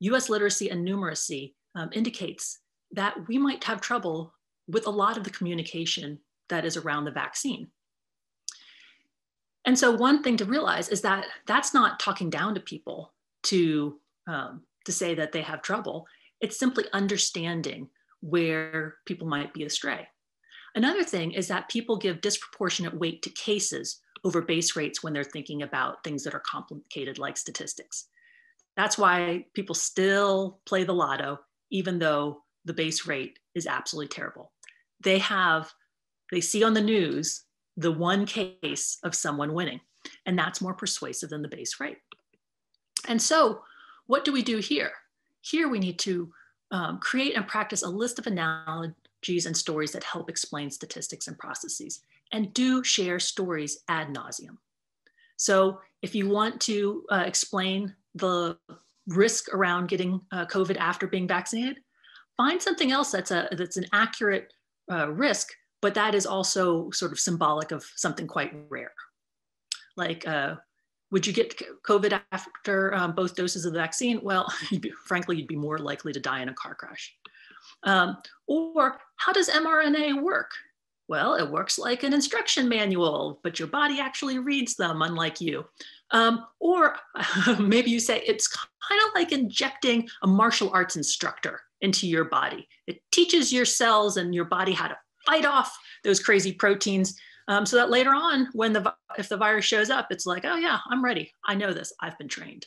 Speaker 6: US literacy and numeracy um, indicates that we might have trouble with a lot of the communication that is around the vaccine. And so one thing to realize is that that's not talking down to people to, um, to say that they have trouble. It's simply understanding where people might be astray. Another thing is that people give disproportionate weight to cases over base rates when they're thinking about things that are complicated like statistics. That's why people still play the lotto, even though the base rate is absolutely terrible. They have, they see on the news the one case of someone winning, and that's more persuasive than the base rate. And so, what do we do here? Here, we need to um, create and practice a list of analogies and stories that help explain statistics and processes, and do share stories ad nauseum. So, if you want to uh, explain the risk around getting uh, COVID after being vaccinated, find something else that's a that's an accurate uh, risk, but that is also sort of symbolic of something quite rare. Like, uh, would you get COVID after um, both doses of the vaccine? Well, you'd be, frankly, you'd be more likely to die in a car crash. Um, or how does mRNA work? Well, it works like an instruction manual, but your body actually reads them, unlike you. Um, or maybe you say it's kind of like injecting a martial arts instructor into your body. It teaches your cells and your body how to fight off those crazy proteins um, so that later on, when the if the virus shows up, it's like, oh yeah, I'm ready. I know this. I've been trained,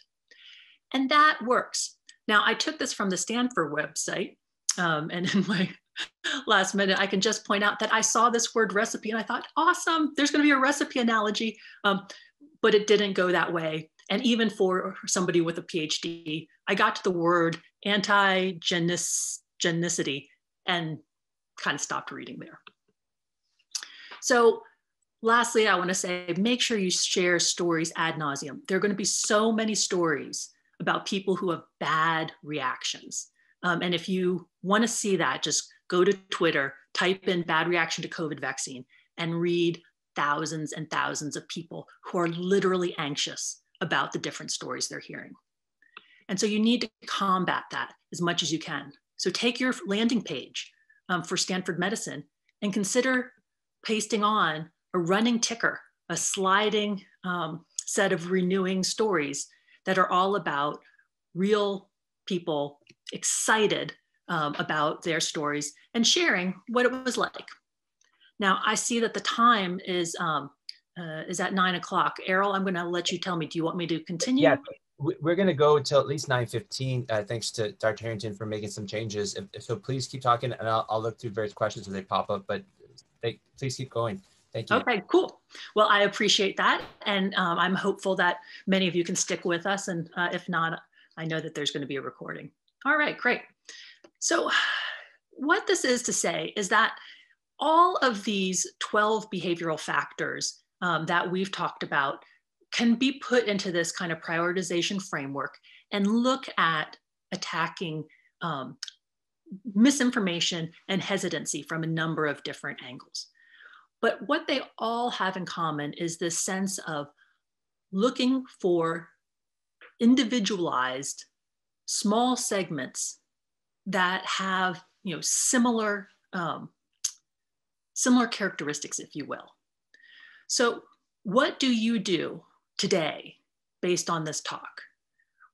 Speaker 6: and that works. Now, I took this from the Stanford website, um, and in my last minute, I can just point out that I saw this word recipe and I thought, awesome, there's going to be a recipe analogy, um, but it didn't go that way. And even for somebody with a PhD, I got to the word anti-genicity and kind of stopped reading there. So lastly, I want to say, make sure you share stories ad nauseum. There are going to be so many stories about people who have bad reactions. Um, and if you want to see that, just go to Twitter, type in bad reaction to COVID vaccine, and read thousands and thousands of people who are literally anxious about the different stories they're hearing. And so you need to combat that as much as you can. So take your landing page um, for Stanford Medicine and consider pasting on a running ticker, a sliding um, set of renewing stories that are all about real people excited um, about their stories and sharing what it was like. Now, I see that the time is um, uh, is at nine o'clock. Errol, I'm going to let you tell me. Do you want me to continue?
Speaker 1: Yeah, we're going to go until at least 9.15. Uh, thanks to Dr. Harrington for making some changes. If, so please keep talking and I'll, I'll look through various questions as they pop up, but they, please keep going. Thank you.
Speaker 6: Okay, cool. Well, I appreciate that. And um, I'm hopeful that many of you can stick with us. And uh, if not, I know that there's going to be a recording. All right, great. So what this is to say is that all of these 12 behavioral factors um, that we've talked about can be put into this kind of prioritization framework and look at attacking um, misinformation and hesitancy from a number of different angles. But what they all have in common is this sense of looking for individualized small segments that have you know similar um, similar characteristics, if you will. So what do you do today based on this talk?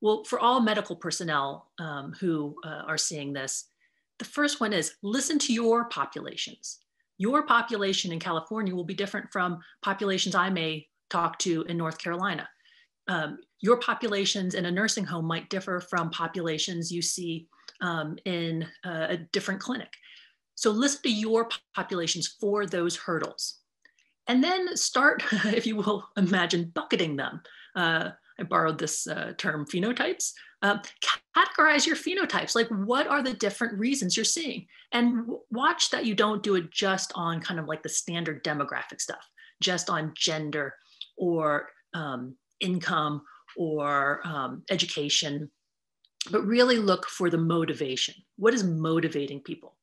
Speaker 6: Well, for all medical personnel um, who uh, are seeing this, the first one is listen to your populations. Your population in California will be different from populations I may talk to in North Carolina. Um, your populations in a nursing home might differ from populations you see um, in a, different clinic. So listen to your populations for those hurdles. And then start, if you will, imagine bucketing them. Uh, I borrowed this uh, term phenotypes. Um, categorize your phenotypes. Like, what are the different reasons you're seeing? And watch that you don't do it just on kind of like the standard demographic stuff, just on gender or um, income or um, education, but really look for the motivation. What is motivating people?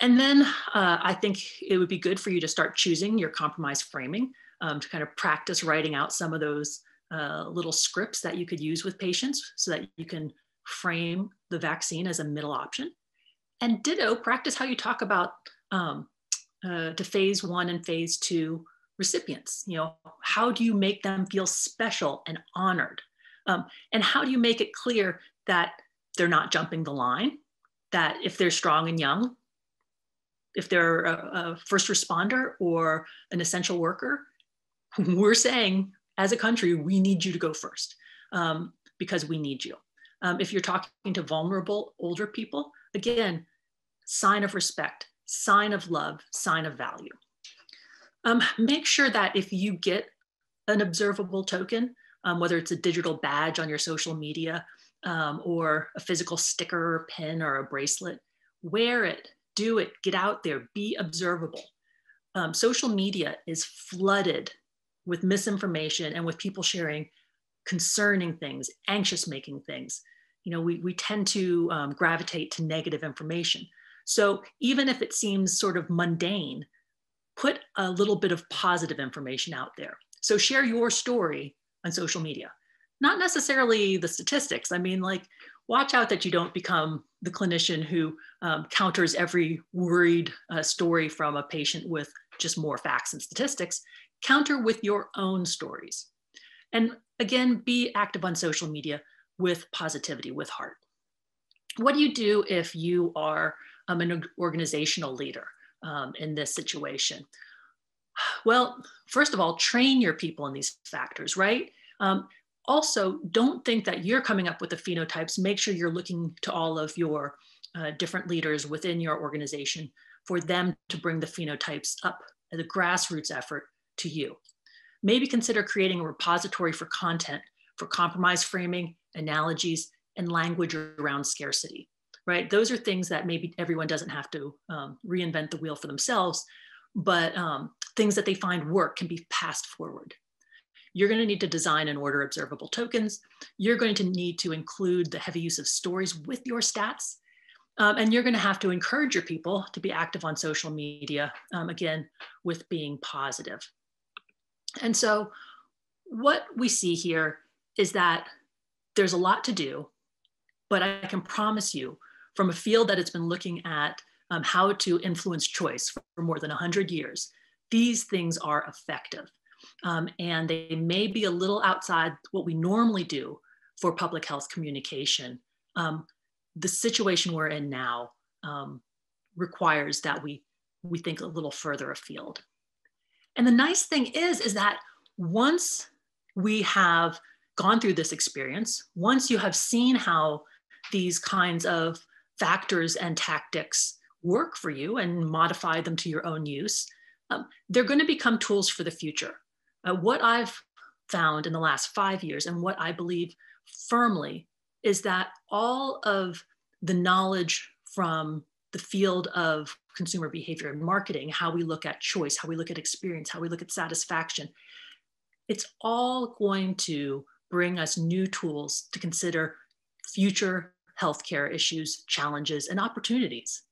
Speaker 6: And then uh, I think it would be good for you to start choosing your compromise framing um, to kind of practice writing out some of those uh, little scripts that you could use with patients so that you can frame the vaccine as a middle option. and ditto, practice how you talk about um, uh, to phase one and phase two recipients. You know, how do you make them feel special and honored? Um, and how do you make it clear that they're not jumping the line, that if they're strong and young, if they're a, a first responder or an essential worker, we're saying as a country, we need you to go first um, because we need you. Um, if you're talking to vulnerable older people, again, sign of respect, sign of love, sign of value. Um, make sure that if you get an observable token, um, whether it's a digital badge on your social media um, or a physical sticker or pin or a bracelet, wear it, do it, get out there, be observable. Um, social media is flooded with misinformation and with people sharing concerning things, anxious making things. You know, we, we tend to um, gravitate to negative information. So even if it seems sort of mundane, put a little bit of positive information out there. So share your story on social media, not necessarily the statistics. I mean, like, watch out that you don't become the clinician who um, counters every worried uh, story from a patient with just more facts and statistics. Counter with your own stories. And again, be active on social media with positivity, with heart. What do you do if you are um, an organizational leader um, in this situation? Well, first of all, train your people in these factors, right? Um, also, don't think that you're coming up with the phenotypes. Make sure you're looking to all of your uh, different leaders within your organization for them to bring the phenotypes up, the grassroots effort to you. Maybe consider creating a repository for content for compromise framing, analogies, and language around scarcity right? Those are things that maybe everyone doesn't have to um, reinvent the wheel for themselves, but um, things that they find work can be passed forward. You're going to need to design and order observable tokens. You're going to need to include the heavy use of stories with your stats. Um, and you're going to have to encourage your people to be active on social media, um, again, with being positive. And so, what we see here is that there's a lot to do, but I can promise you from a field that has been looking at um, how to influence choice for more than 100 years, these things are effective. Um, and they may be a little outside what we normally do for public health communication. Um, the situation we're in now um, requires that we, we think a little further afield. And the nice thing is, is that once we have gone through this experience, once you have seen how these kinds of factors and tactics work for you and modify them to your own use, um, they're going to become tools for the future. Uh, what I've found in the last five years and what I believe firmly is that all of the knowledge from the field of consumer behavior and marketing, how we look at choice, how we look at experience, how we look at satisfaction, it's all going to bring us new tools to consider future healthcare issues, challenges, and opportunities.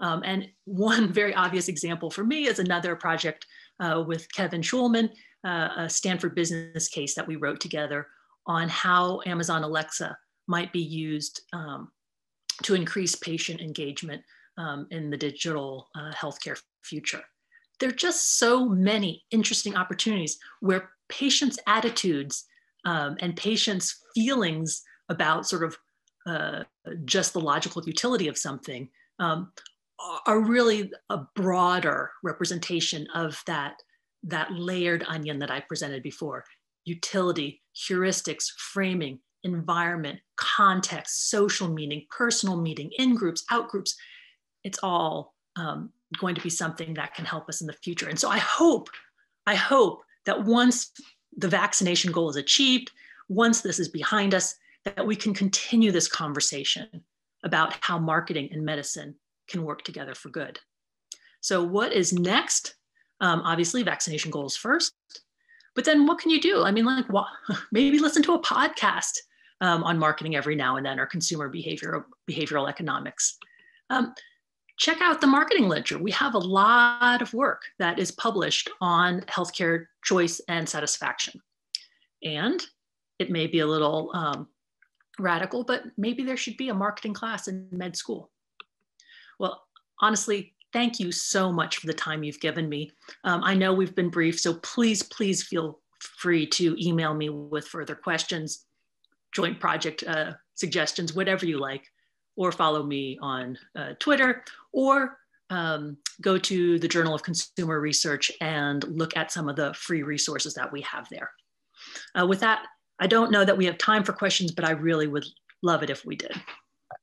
Speaker 6: Um, and one very obvious example for me is another project uh, with Kevin Schulman, uh, a Stanford business case that we wrote together on how Amazon Alexa might be used um, to increase patient engagement um, in the digital uh, healthcare future. There are just so many interesting opportunities where patients' attitudes um, and patients' feelings about sort of uh, just the logical utility of something um, are really a broader representation of that, that layered onion that I presented before. Utility, heuristics, framing, environment, context, social meaning, personal meaning, in groups, out groups. It's all um, going to be something that can help us in the future. And so I hope, I hope that once the vaccination goal is achieved, once this is behind us, that we can continue this conversation about how marketing and medicine can work together for good. So, what is next? Um, obviously, vaccination goals first, but then what can you do? I mean, like, maybe listen to a podcast um, on marketing every now and then or consumer behavior, behavioral economics. Um, check out the marketing ledger. We have a lot of work that is published on healthcare choice and satisfaction. And it may be a little um, radical, but maybe there should be a marketing class in med school. Well, honestly, thank you so much for the time you've given me. Um, I know we've been brief, so please, please feel free to email me with further questions, joint project uh, suggestions, whatever you like, or follow me on uh, Twitter, or um, go to the Journal of Consumer Research and look at some of the free resources that we have there. Uh, with that, I don't know that we have time for questions, but I really would love it if we did.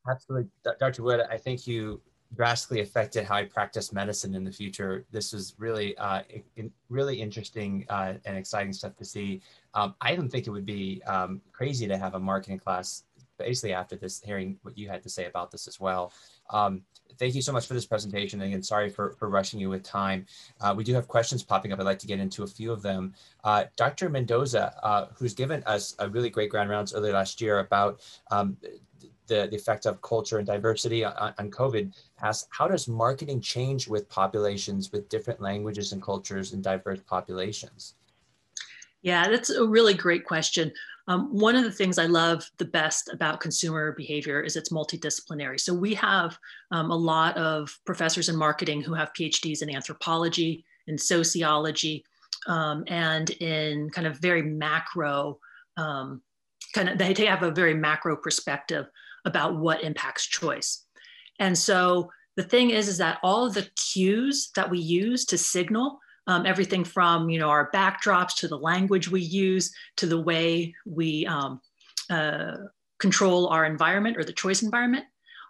Speaker 1: Absolutely. Dr. Wood, I think you drastically affected how I practice medicine in the future. This was really, uh, in, really interesting uh, and exciting stuff to see. Um, I don't think it would be um, crazy to have a marketing class basically after this, hearing what you had to say about this as well. Um, thank you so much for this presentation. And again, sorry for, for rushing you with time. Uh, we do have questions popping up. I'd like to get into a few of them. Uh, Dr. Mendoza, uh, who's given us a really great grand rounds earlier last year about um, the, the effect of culture and diversity on, on COVID asks, how does marketing change with populations with different languages and cultures and diverse populations?
Speaker 6: Yeah, that's a really great question. Um, one of the things I love the best about consumer behavior is it's multidisciplinary. So we have um, a lot of professors in marketing who have PhDs in anthropology, in sociology, um, and in kind of very macro, um, kind of, they have a very macro perspective about what impacts choice. And so the thing is, is that all of the cues that we use to signal um, everything from you know our backdrops to the language we use to the way we um, uh, control our environment or the choice environment.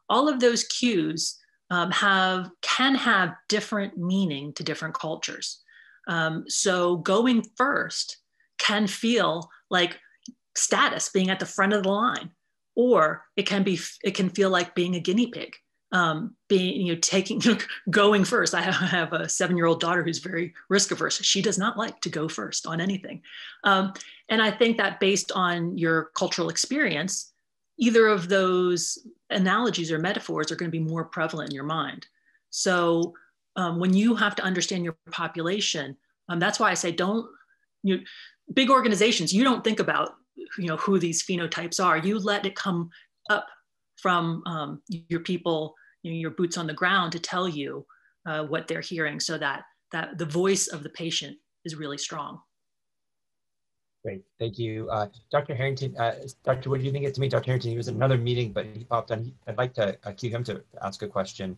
Speaker 6: All of those cues um, have can have different meaning to different cultures. Um, so going first can feel like status being at the front of the line or it can be it can feel like being a guinea pig um, being you know taking going first. I have a seven year old daughter who's very risk averse she does not like to go first on anything. Um, and i think that based on your cultural experience either of those analogies or metaphors are going to be more prevalent in your mind. So um, when you have to understand your population um, that's why i say don't you big organizations you don't think about you know who these phenotypes are. You let it come up from um, your people you know, your boots on the ground to tell you uh, what they're hearing so that that the voice of the patient is really strong
Speaker 1: Great, thank you. Uh, Dr. Harrington, uh, Dr. Wood, do you didn't get to meet Dr. Harrington. He was at another meeting, but he popped on. I'd like to uh, cue him to ask a question.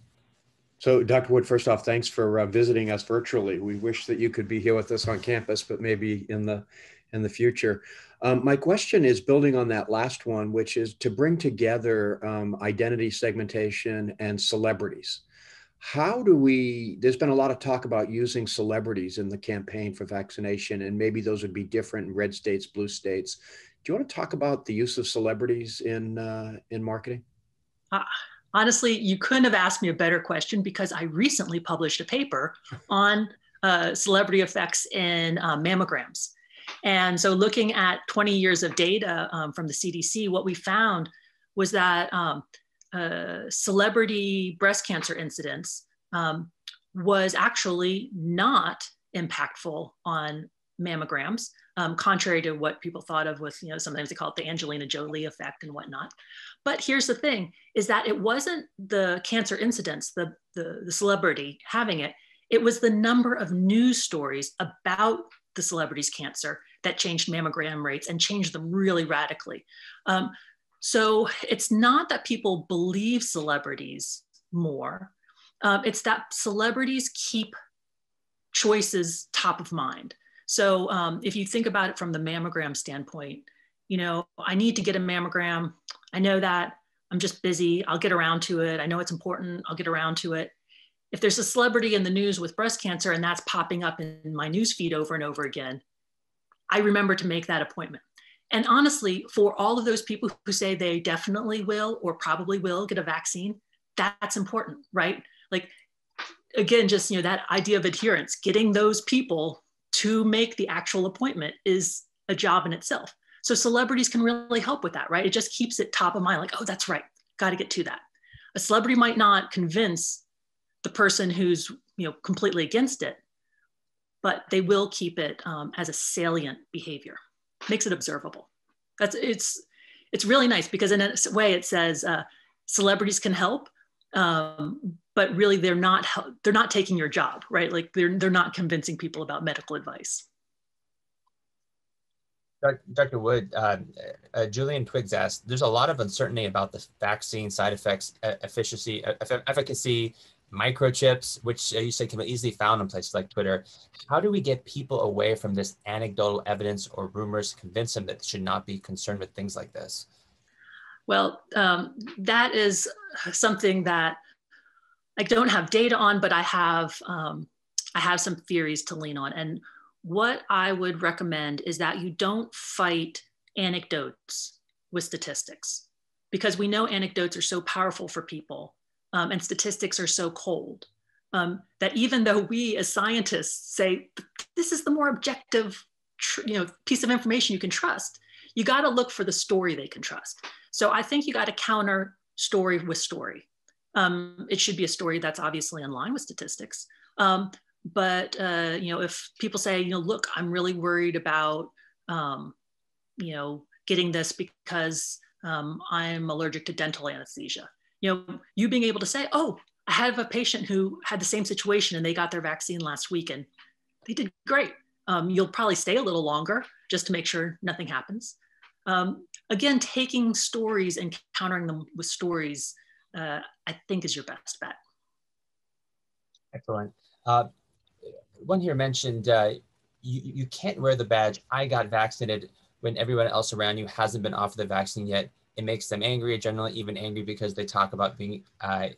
Speaker 7: So Dr. Wood, first off, thanks for uh, visiting us virtually. We wish that you could be here with us on campus, but maybe in the in the future. Um, my question is building on that last one, which is to bring together um, identity segmentation and celebrities. How do we, there's been a lot of talk about using celebrities in the campaign for vaccination, and maybe those would be different in red states, blue states. Do you want to talk about the use of celebrities in, uh, in marketing?
Speaker 6: Uh, honestly, you couldn't have asked me a better question because I recently published a paper on uh, celebrity effects in uh, mammograms. And so, looking at 20 years of data um, from the CDC, what we found was that um, uh, celebrity breast cancer incidence um, was actually not impactful on mammograms, um, contrary to what people thought of with, you know, sometimes they call it the Angelina Jolie effect and whatnot. But here's the thing is that it wasn't the cancer incidence, the, the, the celebrity having it, it was the number of news stories about the celebrity's cancer that changed mammogram rates and changed them really radically. Um, so it's not that people believe celebrities more, um, it's that celebrities keep choices top of mind. So um, if you think about it from the mammogram standpoint, you know, I need to get a mammogram. I know that I'm just busy. I'll get around to it. I know it's important. I'll get around to it. If there's a celebrity in the news with breast cancer and that's popping up in my news feed over and over again, I remember to make that appointment. And honestly, for all of those people who say they definitely will or probably will get a vaccine, that's important, right? Like, again, just you know that idea of adherence, getting those people to make the actual appointment is a job in itself. So celebrities can really help with that, right? It just keeps it top of mind, like, oh, that's right, got to get to that. A celebrity might not convince the person who's you know completely against it, but they will keep it um, as a salient behavior, makes it observable. That's it's it's really nice because in a way it says uh, celebrities can help, um, but really they're not they're not taking your job, right? Like they're they're not convincing people about medical advice.
Speaker 1: Dr. Wood, uh, uh, Julian Twiggs asked, there's a lot of uncertainty about the vaccine side effects, efficacy, efficacy, microchips, which uh, you said can be easily found in places like Twitter. How do we get people away from this anecdotal evidence or rumors, to convince them that they should not be concerned with things like this?
Speaker 6: Well, um, that is something that I don't have data on, but I have um, I have some theories to lean on. And what I would recommend is that you don't fight anecdotes with statistics because we know anecdotes are so powerful for people um, and statistics are so cold um, that even though we as scientists say this is the more objective you know piece of information you can trust you got to look for the story they can trust. So i think you got to counter story with story. Um, it should be a story that's obviously in line with statistics. Um, but uh, you know if people say you know look i'm really worried about um, you know getting this because um, i'm allergic to dental anesthesia you know you being able to say oh i have a patient who had the same situation and they got their vaccine last week and they did great. Um, you'll probably stay a little longer just to make sure nothing happens. Um, again taking stories and countering them with stories uh, i think is your best bet.
Speaker 1: Excellent. Uh, one here mentioned uh, you, you can't wear the badge, I got vaccinated when everyone else around you hasn't been offered the vaccine yet. It makes them angry, generally even angry because they talk about being uh,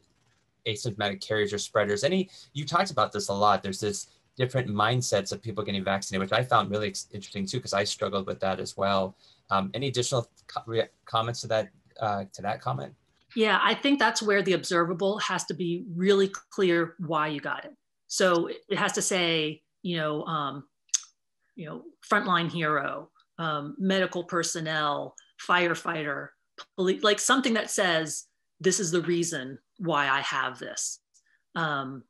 Speaker 1: asymptomatic carriers or spreaders. Any, you talked about this a lot. There's this different mindsets of people getting vaccinated, which I found really interesting too, because I struggled with that as well. Um, any additional co comments to that, uh, to that comment?
Speaker 6: Yeah, I think that's where the observable has to be really clear why you got it. So it has to say, you know, um, you know, frontline hero, um, medical personnel, firefighter, police, like something that says this is the reason why I have this. Um,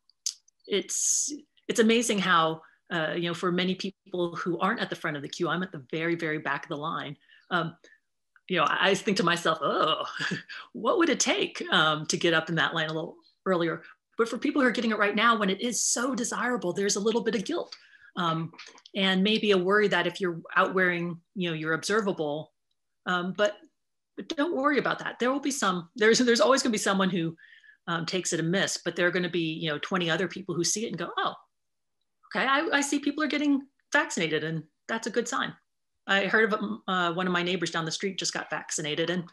Speaker 6: it's it's amazing how uh, you know for many people who aren't at the front of the queue, I'm at the very very back of the line. Um, you know, I think to myself, oh, what would it take um, to get up in that line a little earlier? But for people who are getting it right now, when it is so desirable, there's a little bit of guilt um, and maybe a worry that if you're out wearing, you know, you're observable. Um, but, but don't worry about that. There will be some. There's there's always going to be someone who um, takes it amiss, but there are going to be you know 20 other people who see it and go, oh, okay, I, I see people are getting vaccinated, and that's a good sign. I heard of uh, one of my neighbors down the street just got vaccinated, and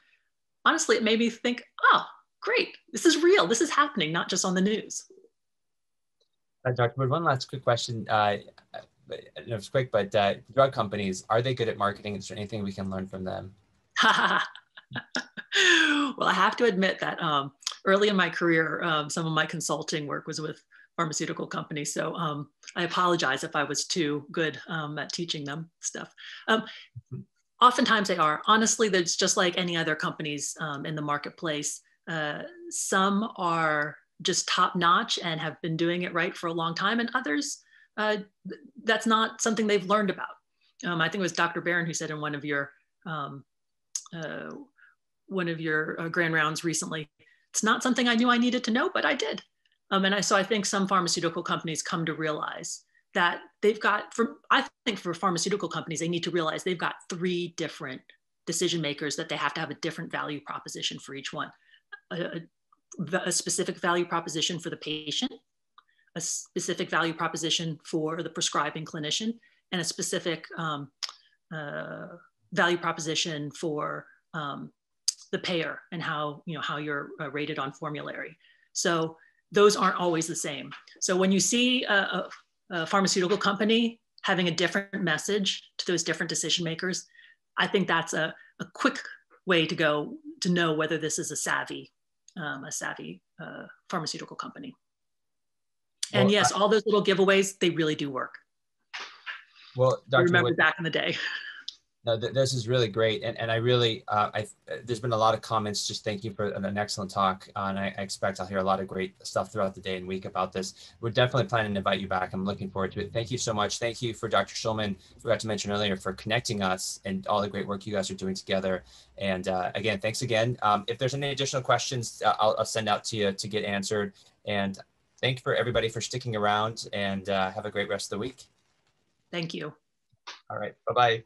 Speaker 6: honestly, it made me think, oh, great, this is real. This is happening, not just on the news.
Speaker 1: Uh, Dr. Wood, one last quick question. Uh, it's quick, but uh, drug companies, are they good at marketing? Is there anything we can learn from them?
Speaker 6: well, I have to admit that um, early in my career, um, some of my consulting work was with pharmaceutical companies. So um, I apologize if I was too good um, at teaching them stuff. Um, mm-hmm. oftentimes they are. Honestly, there's just like any other companies um, in the marketplace. Uh, some are just top notch and have been doing it right for a long time, and others, uh, that's not something they've learned about. Um, I think it was Dr. Barron who said in one of your um, uh, one of your uh, grand rounds recently, it's not something I knew I needed to know, but I did. Um, and I, so I think some pharmaceutical companies come to realize that they've got, for, I think for pharmaceutical companies, they need to realize they've got three different decision makers that they have to have a different value proposition for each one a, a specific value proposition for the patient, a specific value proposition for the prescribing clinician, and a specific um, uh, value proposition for um, the payer and how you know how you're uh, rated on formulary. So those aren't always the same. So when you see a, a, a, pharmaceutical company having a different message to those different decision makers, I think that's a, a quick way to go to know whether this is a savvy um, a savvy uh, pharmaceutical company. And well, yes, I, all those little giveaways, they really do work.
Speaker 1: Well, Dr.
Speaker 6: I remember Wood, back in the day.
Speaker 1: No, th- this is really great, and and I really, uh, I there's been a lot of comments. Just thank you for an excellent talk, uh, and I, I, expect I'll hear a lot of great stuff throughout the day and week about this. We're definitely planning to invite you back. I'm looking forward to it. Thank you so much. Thank you for Dr. Schulman. Forgot to mention earlier for connecting us and all the great work you guys are doing together. And uh, again, thanks again. Um, if there's any additional questions, uh, I'll, I'll, send out to you to get answered. And thank you for everybody for sticking around. And uh, have a great rest of the week.
Speaker 6: Thank you.
Speaker 1: All right. Bye bye.